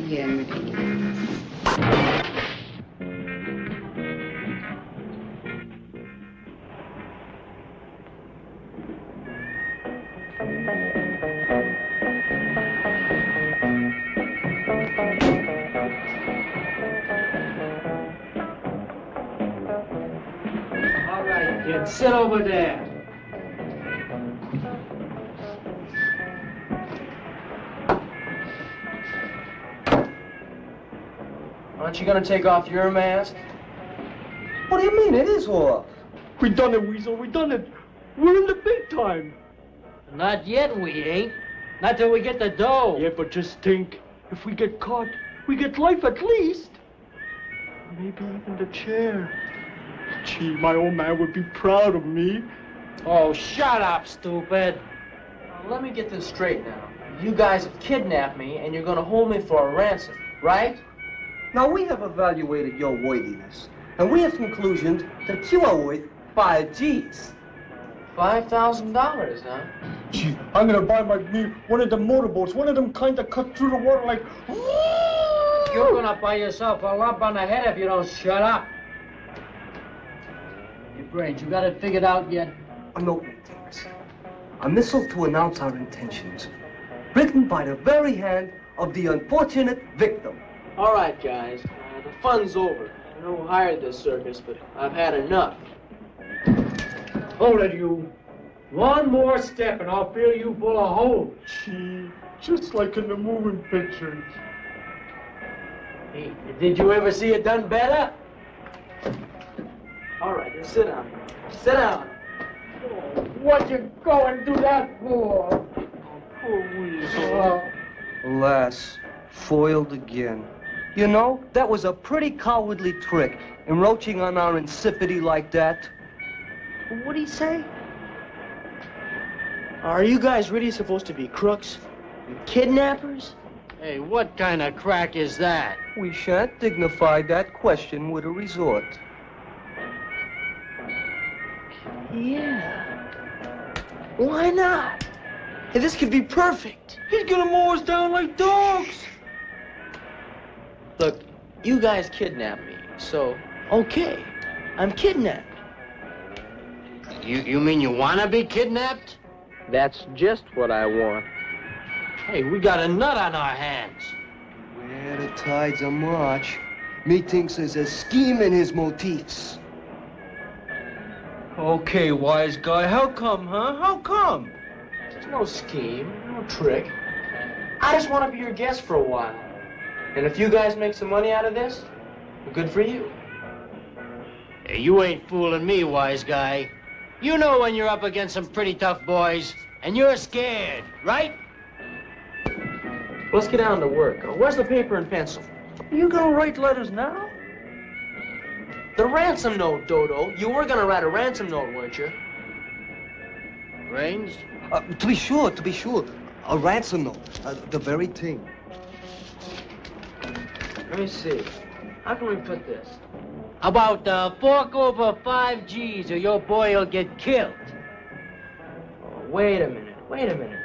All right, kid, sit over there. Aren't you gonna take off your mask? What do you mean? It is off. We done it, Weasel. We done it. We're in the big time. Not yet, we ain't. Not till we get the dough. Yeah, but just think. If we get caught, we get life at least. Maybe even the chair. Gee, my old man would be proud of me. Oh, shut up, stupid. Now, let me get this straight now. You guys have kidnapped me, and you're gonna hold me for a ransom, right? Now, we have evaluated your worthiness, and we have conclusions that you are worth five G's. Five thousand dollars, huh? Gee, I'm gonna buy my me one of them motorboats, one of them kind that cut through the water like. You're gonna buy yourself a lump on the head if you don't shut up. Your brains, you got it figured out yet? A note, Tinks. A missile to announce our intentions. Written by the very hand of the unfortunate victim. All right, guys. Uh, the fun's over. I know who hired this circus, but I've had enough. Hold it, you. One more step and I'll fill you full of holes. Gee, just like in the moving pictures. Hey, did you ever see it done better? All right, then sit down. Sit down. What you go and do that for? Poor Weasel. Alas, foiled again. You know, that was a pretty cowardly trick, encroaching on our insipidity like that. What'd he say? Are you guys really supposed to be crooks? Kidnappers? Hey, what kind of crack is that? We shan't dignify that question with a resort. Yeah. Why not? Hey, this could be perfect. He's gonna mow us down like dogs. Look, you guys kidnapped me, so okay, I'm kidnapped. You you mean you wanna be kidnapped? That's just what I want. Hey, we got a nut on our hands. Where the tides are march, methinks there's a scheme in his motifs. Okay, wise guy, how come, huh? How come? There's no scheme, no trick. I just want to be your guest for a while. And if you guys make some money out of this, good for you. Hey, you ain't fooling me, wise guy. You know when you're up against some pretty tough boys, and you're scared, right? Let's get down to work. Uh, Where's the paper and pencil? You gonna write letters now? The ransom note, Dodo. You were gonna write a ransom note, weren't you? Brains? Uh, to be sure, to be sure. A ransom note, uh, the very thing. Let me see. How can we put this? About uh, fork over five G's or your boy will get killed. Oh, wait a minute. Wait a minute.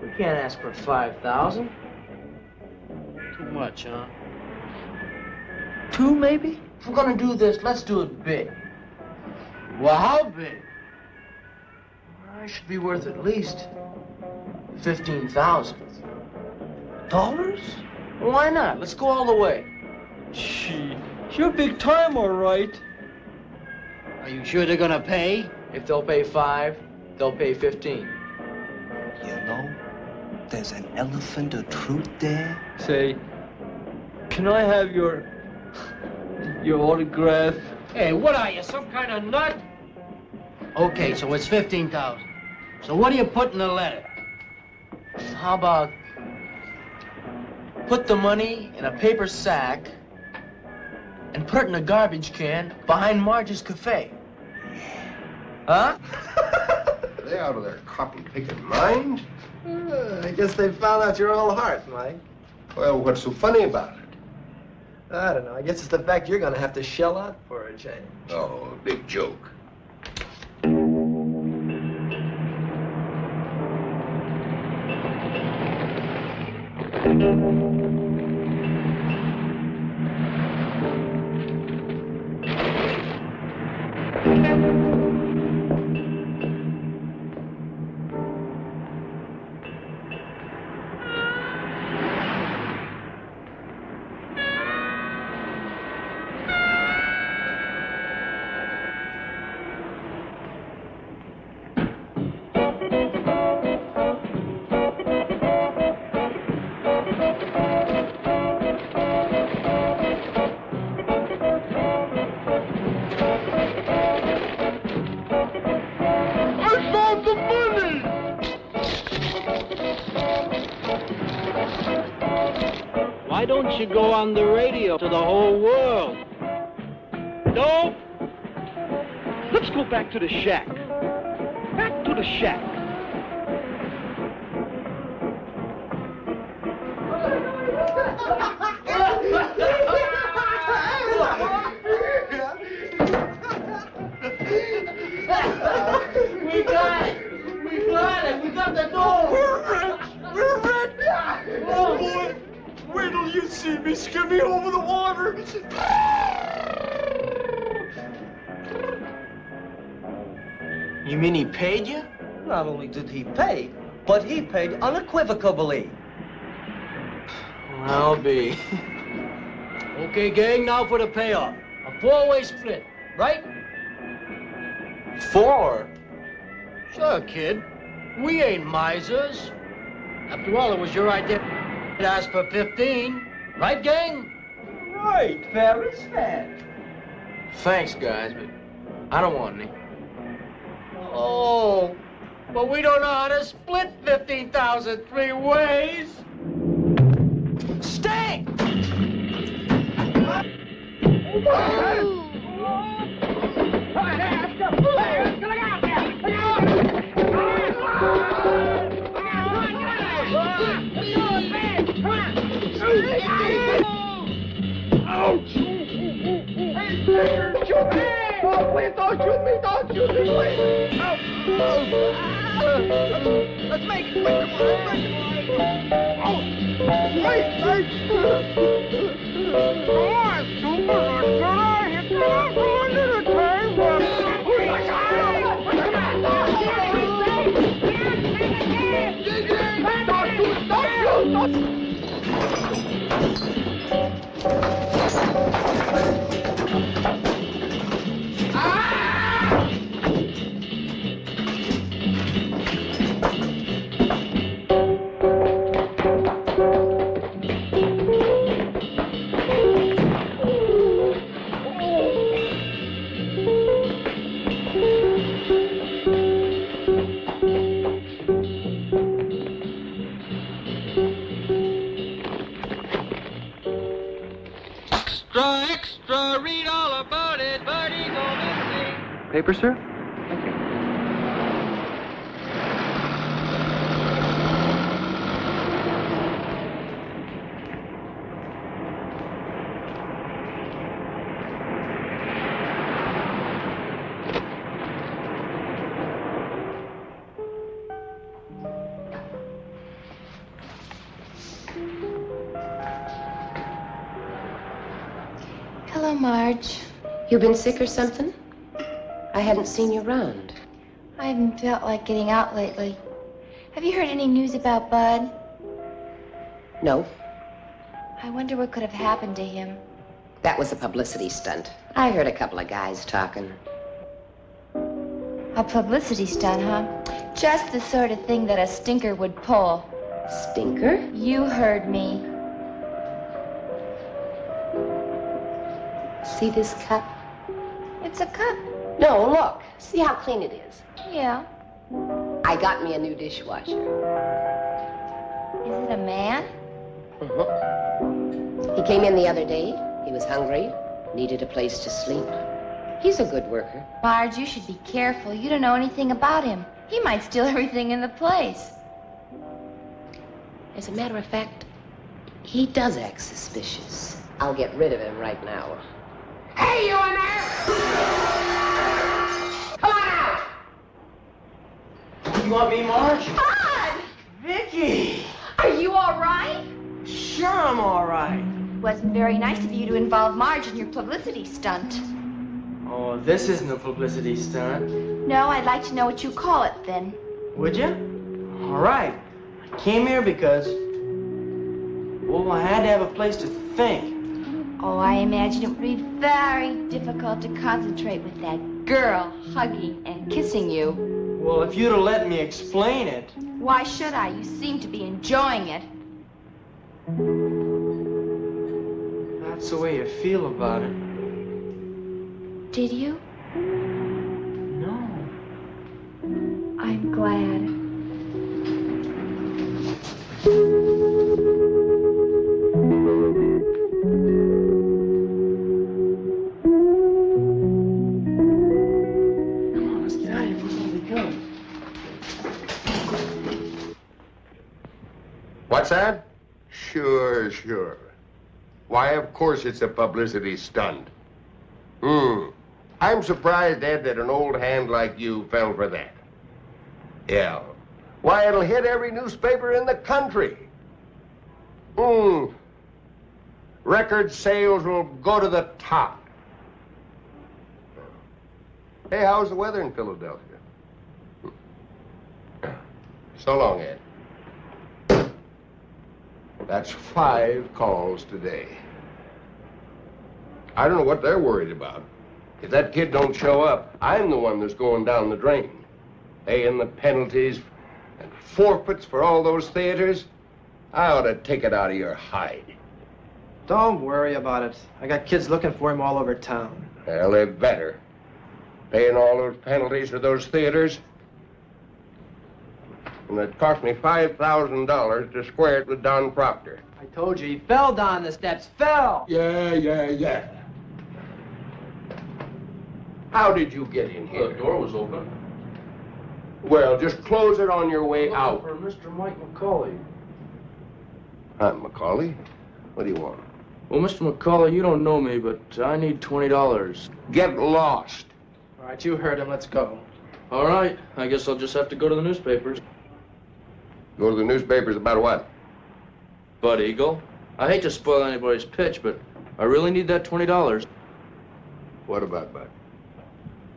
We can't ask for five thousand. Too much, huh? Two, maybe? If we're gonna do this, let's do it big. Well, how big? I should be worth at least fifteen thousand. Dollars? Why not? Let's go all the way. Gee, you're big time, all right. Are you sure they're gonna pay? If they'll pay five, they'll pay fifteen. You know, there's an elephant of truth there. Say, can I have your your autograph? Hey, what are you, some kind of nut? Okay, so it's 15,000. So what do you put in the letter? How about put the money in a paper sack, and put it in a garbage can behind Marge's cafe. Huh? [laughs] they out of their copy-picking mind. Uh, I guess they found out your whole heart, Mike. Well, what's so funny about it? I don't know. I guess it's the fact you're going to have to shell out for a change. Oh, big joke. [laughs] to the he paid unequivocally. I'll be. Okay, gang, now for the payoff. A four-way split, right? Four? Sure, kid. We ain't misers. After all, it was your idea to ask for 15. Right, gang? Right, fair is fair. Thanks, guys, but I don't want any. Oh, but we don't know how to split 15,000 three ways. Stay! Ouch! Hey, Sticker, shoot me! Oh, please don't shoot me! Don't shoot me, please! Ouch! Let's make it quick! Come on, it! Oh! Wait! Wait! Come on, Super! Let's get out of here! Come on, go into the tank! Don't shoot! Don't shoot! Paper, sir? Hello, Marge. You been sick or something? I hadn't seen you around. I haven't felt like getting out lately. Have you heard any news about Bud? No, I wonder what could have happened to him. that was a publicity stunt. I heard a couple of guys talking. A publicity stunt, huh? Just the sort of thing that a stinker would pull. Stinker? You heard me. See this cup? It's a cup. No, look. See how clean it is. Yeah. I got me a new dishwasher. Is it a man? Mhm. He came in the other day. He was hungry, needed a place to sleep. He's a good worker. Marge, you should be careful. You don't know anything about him. He might steal [laughs] everything in the place. As a matter of fact, he does act suspicious. I'll get rid of him right now. Hey, you in there! Want me, Marge? Bud! Vickie! Are you all right? Sure, I'm all right. Wasn't very nice of you to involve Marge in your publicity stunt. Oh, this isn't a publicity stunt. No, I'd like to know what you call it then. Would you? All right. I came here because, well, I had to have a place to think. Oh, I imagine it would be very difficult to concentrate with that girl hugging and kissing you. Well, if you'd have let me explain it. Why should I? You seem to be enjoying it. That's the way you feel about it. Did you? No. I'm glad. Course it's a publicity stunt. Hmm. I'm surprised, Ed, that an old hand like you fell for that. Yeah. Why, it'll hit every newspaper in the country. Hmm. Record sales will go to the top. Hey, how's the weather in Philadelphia? So long, Ed. That's five calls today. I don't know what they're worried about. If that kid don't show up, I'm the one that's going down the drain. Paying the penalties and forfeits for all those theaters. I ought to take it out of your hide. Don't worry about it. I got kids looking for him all over town. Well, they better. Paying all those penalties for those theaters. And it cost me $5,000 to square it with Don Proctor. I told you, he fell down the steps. Fell! Yeah, yeah, yeah. How did you get in here? The door was open. Well, just close it on your way out. For Mr. Mike McCauley. I'm McCauley. What do you want? Well, Mr. McCauley, you don't know me, but I need $20. Get lost. All right, you heard him. Let's go. All right. I guess I'll just have to go to the newspapers. Go to the newspapers about what? Bud Eagle. I hate to spoil anybody's pitch, but I really need that $20. What about Bud?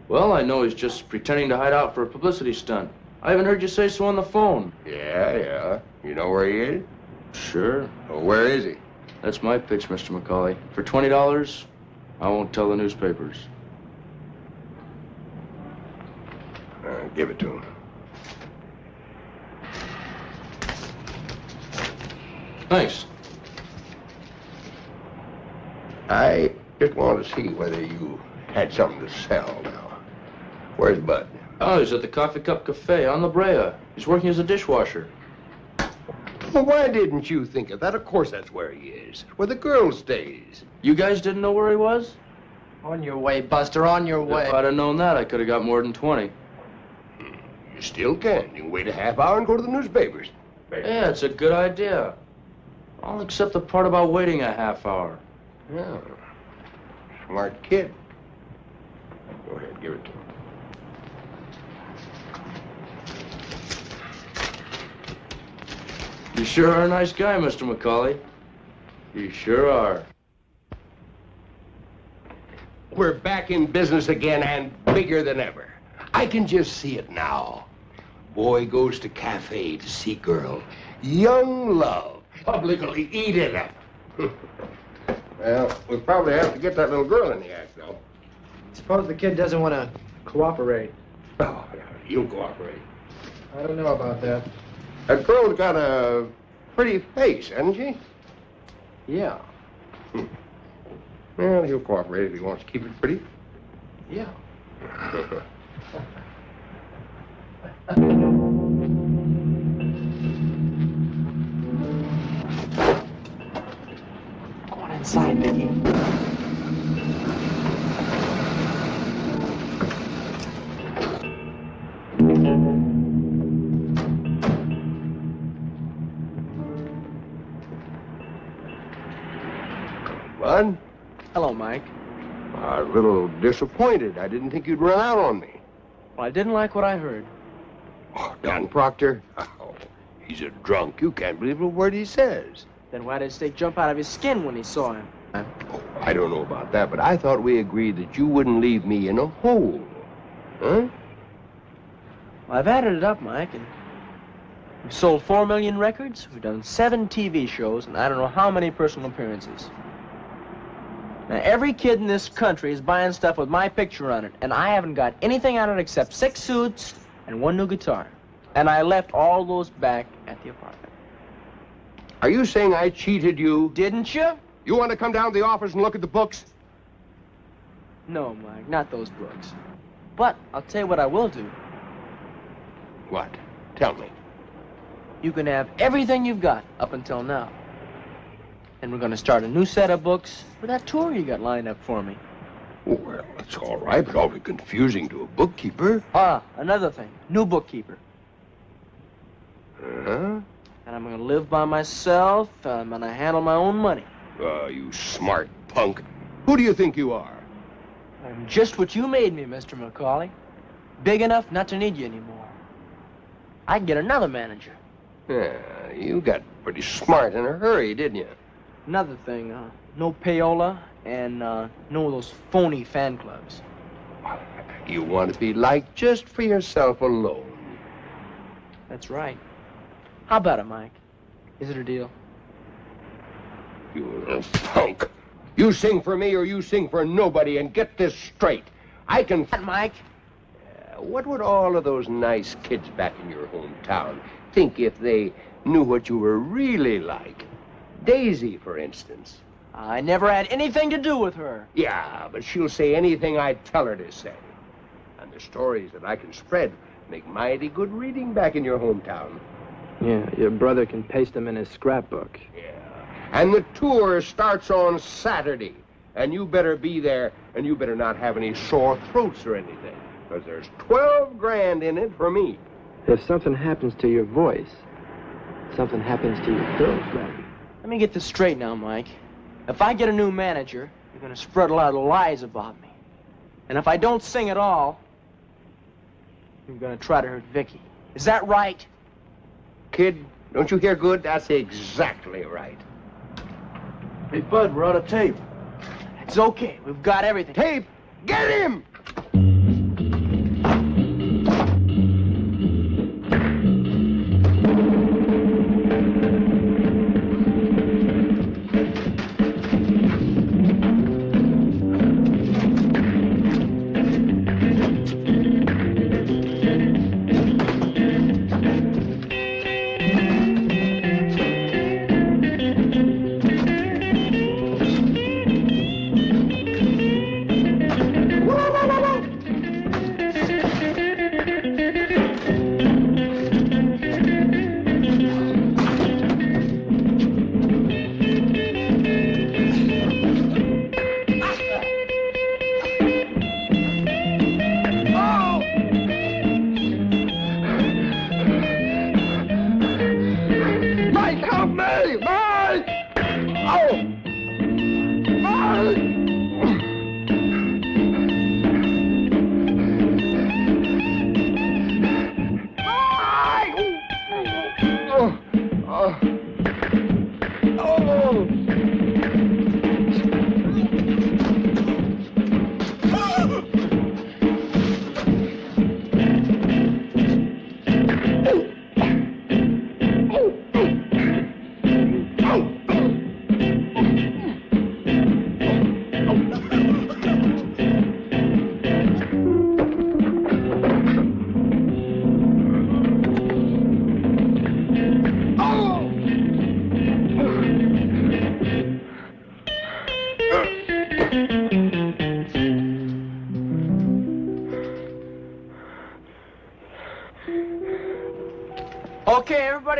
Well, I know he's just pretending to hide out for a publicity stunt. I haven't heard you say so on the phone. Yeah, yeah. You know where he is? Sure. Well, where is he? That's my pitch, Mr. McCauley. For $20, I won't tell the newspapers. Uh, give it to him. Thanks. I just want to see whether you had something to sell now. Where's Bud? Oh, he's at the Koffee Kup Cafe on La Brea. He's working as a dishwasher. Well, why didn't you think of that? Of course that's where he is. Where the girl stays. You guys didn't know where he was? On your way, Buster, on your way. If I'd have known that, I could have got more than 20. You still can. You can wait a half hour and go to the newspapers. Yeah, it's a good idea. I'll accept the part about waiting a half hour. Yeah. Smart kid. Go ahead, give it to him. You sure are a nice guy, Mr. McCauley. You sure are. We're back in business again and bigger than ever. I can just see it now. Boy goes to cafe to see girl. Young love. Publicly eat it up. [laughs] well, we'll probably have to get that little girl in the act, though. Suppose the kid doesn't want to cooperate. Oh, you'll cooperate. I don't know about that. That girl's got a pretty face, hasn't she? Yeah. Hmm. Well, he'll cooperate if he wants to keep it pretty. Yeah. Go on inside, Mickey. Hello, Mike. I'm a little disappointed. I didn't think you'd run out on me. Well, I didn't like what I heard. Oh, Don Proctor? Oh, he's a drunk. You can't believe a word he says. Then why did Steak jump out of his skin when he saw him? Oh, I don't know about that, but I thought we agreed that you wouldn't leave me in a hole. Huh? Well, I've added it up, Mike, and we've sold four million records, we've done seven TV shows, and I don't know how many personal appearances. Now, every kid in this country is buying stuff with my picture on it, and I haven't got anything on it except six suits and one new guitar. And I left all those back at the apartment. Are you saying I cheated you? Didn't you? You want to come down to the office and look at the books? No, Mike, not those books. But I'll tell you what I will do. What? Tell me. You can have everything you've got up until now. And we're going to start a new set of books for that tour you got lined up for me. Well, that's all right, but awfully confusing to a bookkeeper. Ah, another thing. New bookkeeper. Uh-huh. And I'm gonna live by myself. I'm gonna handle my own money. Oh, you smart punk. Who do you think you are? I'm just what you made me, Mr. McCauley. Big enough not to need you anymore. I can get another manager. Yeah, you got pretty smart in a hurry, didn't you? Another thing, uh, no payola and uh, no of those phony fan clubs. You want to be liked just for yourself alone. That's right. How about it, Mike? Is it a deal? You little punk. You sing for me or you sing for nobody, and get this straight. I can. Mike. Uh, what would all of those nice kids back in your hometown think if they knew what you were really like? Daisy, for instance. I never had anything to do with her. Yeah, but she'll say anything I tell her to say. And the stories that I can spread make mighty good reading back in your hometown. Yeah, your brother can paste them in his scrapbook. Yeah. And the tour starts on Saturday. And you better be there, and you better not have any sore throats or anything. Because there's 12 grand in it for me. If something happens to your voice, something happens to your throat, right? Let me get this straight now, Mike. If I get a new manager, you're gonna spread a lot of lies about me. And if I don't sing at all, you're gonna try to hurt Vickie. Is that right? Kid, don't you hear good? That's exactly right. Hey, Bud, we're out of tape. It's okay. We've got everything. Tape! Get him!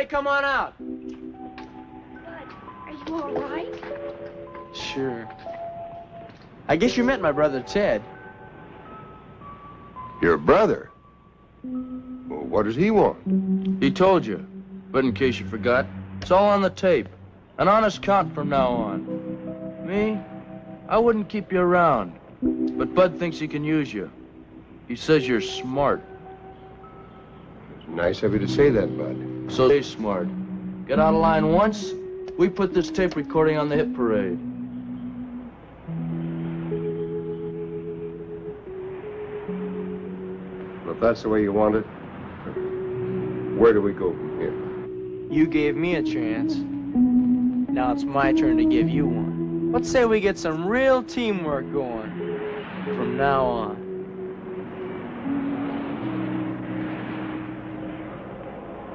Everybody come on out. Bud, are you all right? Sure. I guess you met my brother Ted. Your brother? Well, what does he want? He told you. But in case you forgot, it's all on the tape. An honest count from now on. Me? I wouldn't keep you around. But Bud thinks he can use you. He says you're smart. It's nice of you to say that, Bud. So stay smart. Get out of line once, we put this tape recording on the hit parade. Well, if that's the way you want it, where do we go from here? You gave me a chance. Now it's my turn to give you one. Let's say we get some real teamwork going from now on.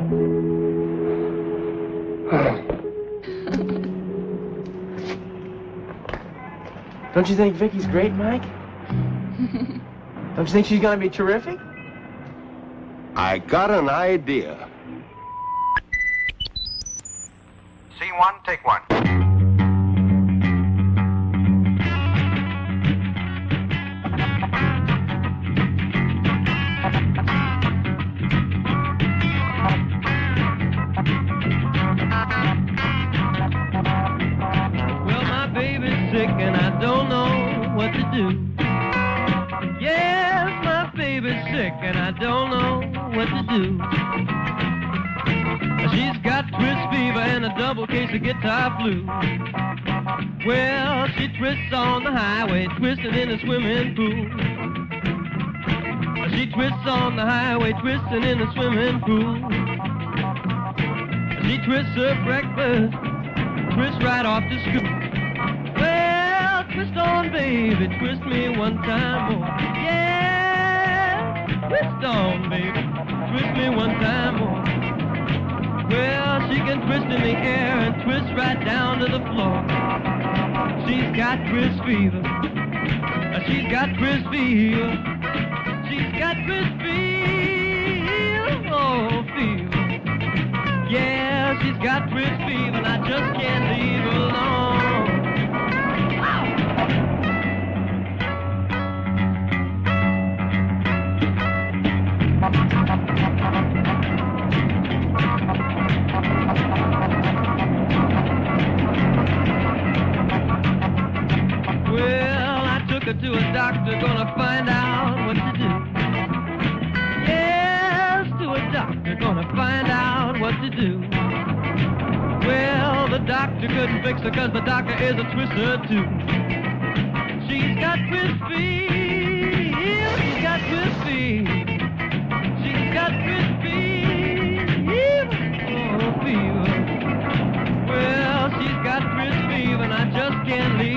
[sighs] Don't you think Vickie's great, Mike? [laughs] Don't you think she's gonna be terrific? I got an idea. C1, take one. To do. Yes, my baby's sick and I don't know what to do. She's got twist fever and a double case of guitar flu. Well, she twists on the highway, twisting in a swimming pool. She twists on the highway, twisting in a swimming pool. She twists her breakfast, twists right off the scoop. On, baby, twist me one time more. Yeah, twist on, baby, twist me one time more. Well, she can twist in the air and twist right down to the floor. She's got twist fever. She's got twist fever. She's got twist fever. Oh, fever. Yeah, she's got twist fever and I just can't leave her alone. To a doctor, gonna find out what to do. Yes, to a doctor, gonna find out what to do. Well, the doctor couldn't fix her cause the doctor is a twister too. She's got twist feet, she's got twist feet. She's got twist feet, oh, fever. Well, she's got twist fever and I just can't leave